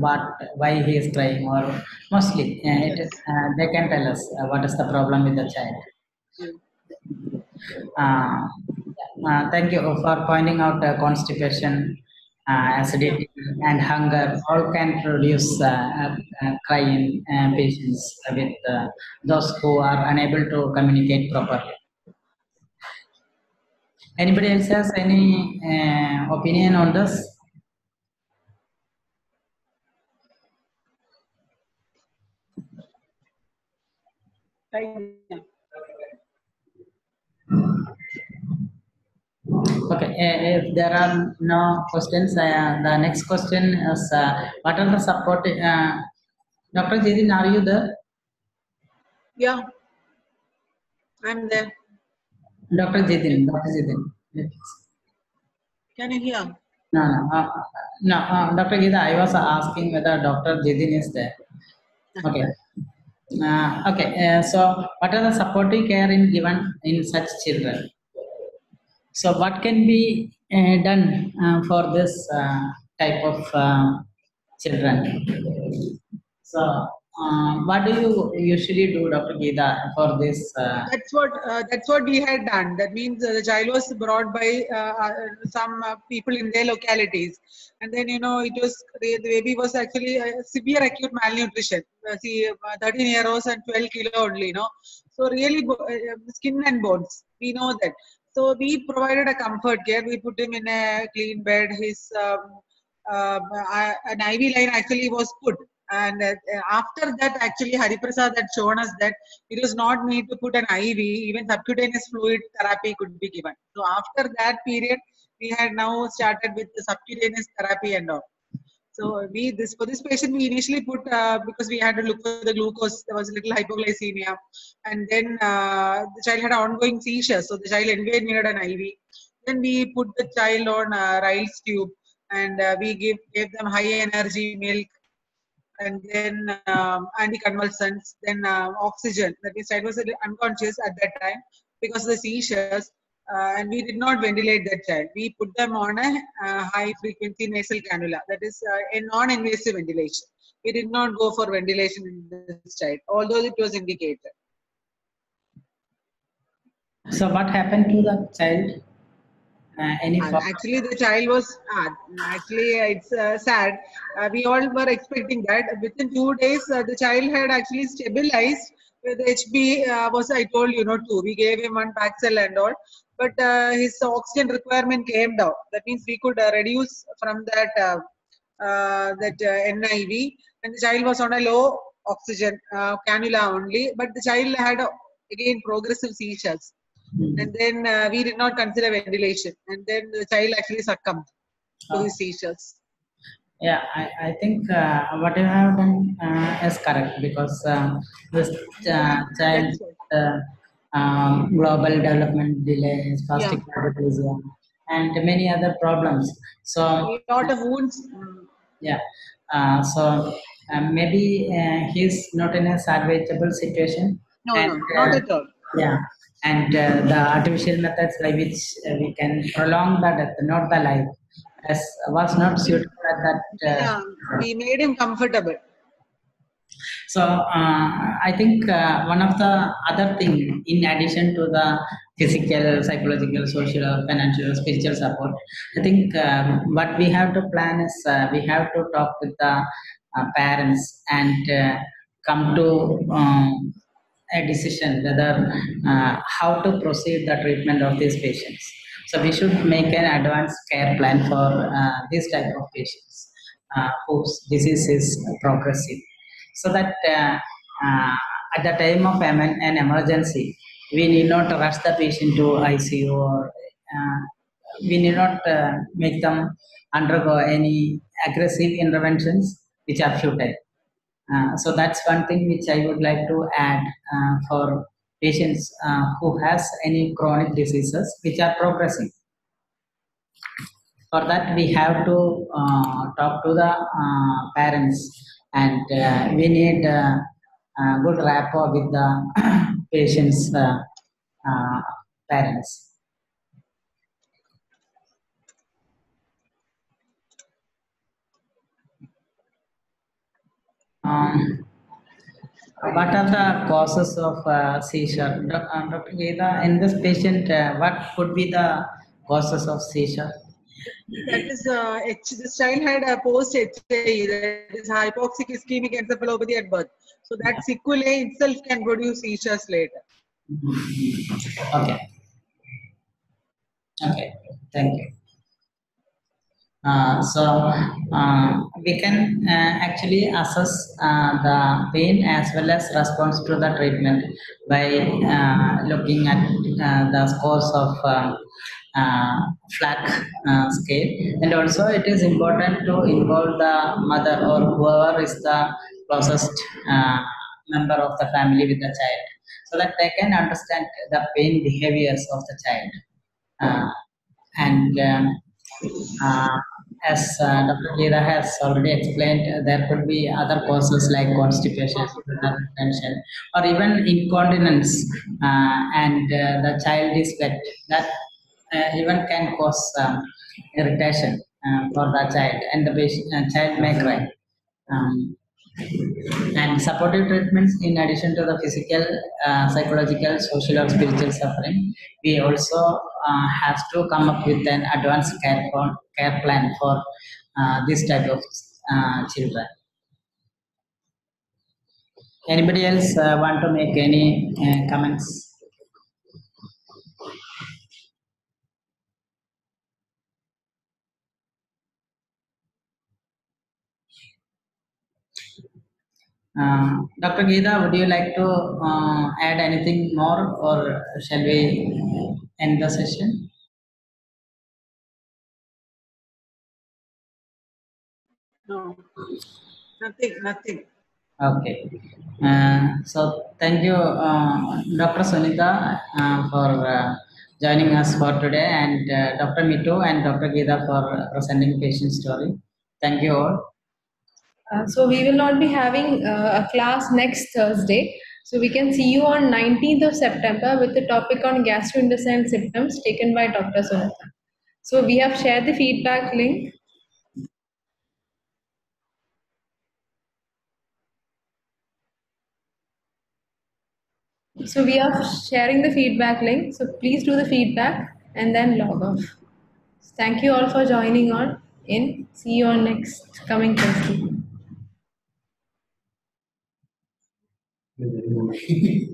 what, why he is crying, or mostly it is, they can tell us what is the problem with the child. Thank you for pointing out constipation, acidity, and hunger. All can produce uh, uh, uh, cry in uh, patients with uh, those who are unable to communicate properly. Anybody else has any uh, opinion on this? Right. Okay, uh, if there are no questions, uh, the next question is uh, what are the support? Uh, Dr. Jidin, are you there? Yeah, I'm there. Dr. Jidin, Dr. Jidin. Can you hear? No, no, uh, no, uh, Dr. Geeta, I was asking whether Dr. Jidin is there. Okay. Uh, okay, uh, so what are the supportive care in given in such children? So what can be uh, done uh, for this uh, type of uh, children? So uh, what do you usually do, Dr. Geeta, for this? That's what that's what we had done. That means the child was brought by some people in their localities, and then you know it was the, baby was actually severe acute malnutrition. See, uh, 13 years and 12 kilo only, you know. So really, skin and bones. We know that. So we provided a comfort care. We put him in a clean bed. His um, uh, an IV line actually was put. And uh, after that, actually, Hariprasad had shown us that it was not need to put an IV, even subcutaneous fluid therapy could be given. So after that period, we had now started with the subcutaneous therapy and all. So we this for this patient we initially put uh, because we had to look for the glucose. There was a little hypoglycemia, and then uh, the child had ongoing seizures. So the child anyway needed an IV. Then we put the child on uh, Ryle's tube, and uh, we gave gave them high energy milk, and then um, anticonvulsants, then uh, oxygen. That means child was a unconscious at that time because of the seizures. Uh, and we did not ventilate that child. We put them on a uh, high frequency nasal cannula, that is uh, a non invasive ventilation. We did not go for ventilation in this child, although it was indicated. so, what happened to the child? Uh, any actually, the child was uh, actually uh, it's uh, sad. Uh, we all were expecting that within two days uh, the child had actually stabilized. With Hb uh, was I told you know two. We gave him one packed cell and all, but uh, his oxygen requirement came down. That means we could uh, reduce from that uh, uh, that uh, NIV, and the child was on a low oxygen uh, cannula only. But the child had uh, again progressive seizures and then uh, we did not consider ventilation and then the child actually succumbed to Oh. his seizures Yeah, I, I think uh, what you have done uh, is correct because uh, this uh, child uh, um, global development delay, spastic quadriplegia, and many other problems. So a lot of wounds. yeah, uh, so uh, maybe uh, he's not in a salvageable situation. no and, no not at all. Yeah, and uh, the artificial methods by which uh, we can prolong the death, not the life, as was not suitable at that. Uh, yeah we made him comfortable So uh, I think uh, one of the other thing, in addition to the physical, psychological, social, financial, spiritual support, I think um, what we have to plan is uh, we have to talk with the uh, parents and uh, come to um, a decision whether uh, how to proceed the treatment of these patients. So we should make an advanced care plan for uh, this type of patients uh, whose disease is progressive so that uh, uh, at the time of an, an emergency, we need not rush the patient to ICU or uh, we need not uh, make them undergo any aggressive interventions which are futile. So that's one thing which I would like to add for patients uh, who has any chronic diseases which are progressing. For that, we have to uh, talk to the uh, parents and uh, we need uh, good rapport with the patient's parents. Um, what are the causes of uh, seizure? Doc- uh, Dr. Geeta, in this patient, uh, what could be the causes of seizure? that is uh, H, this child had a post HIE that is hypoxic ischemic encephalopathy at birth so that sequelae itself can produce seizures later Okay. Okay, thank you. Uh, so uh, we can uh, actually assess the pain as well as response to the treatment by looking at the scores of uh, uh, FLACC uh, scale. And also it is important to involve the mother or whoever is the closest uh, member of the family with the child so that they can understand the pain behaviors of the child. Uh, and um, uh, as uh, Dr. Geeta has already explained, there could be other causes like constipation, retention, or even incontinence, uh, and uh, the child is wet. That uh, even can cause um, irritation for the child, and the patient, child may cry. Um, And supportive treatments, in addition to the physical, uh, psychological, social, or spiritual suffering, we also uh, have to come up with an advanced care, for, care plan for uh, this type of uh, children. Anybody else uh, want to make any uh, comments? Uh, Dr. Geeta, would you like to uh, add anything more or shall we end the session? No, nothing, nothing. Okay. Uh, so thank you, uh, Dr. Sunitha, uh, for uh, joining us for today, and uh, Dr. Mittu and Dr. Geeta for presenting patient story. Thank you all. Uh, so we will not be having uh, a class next Thursday. So we can see you on 19th of September with the topic on gastrointestinal symptoms taken by Dr. Sunitha. So we have shared the feedback link. So we are sharing the feedback link. So please do the feedback and then log off. Thank you all for joining on in. See you on next coming Thursday. You.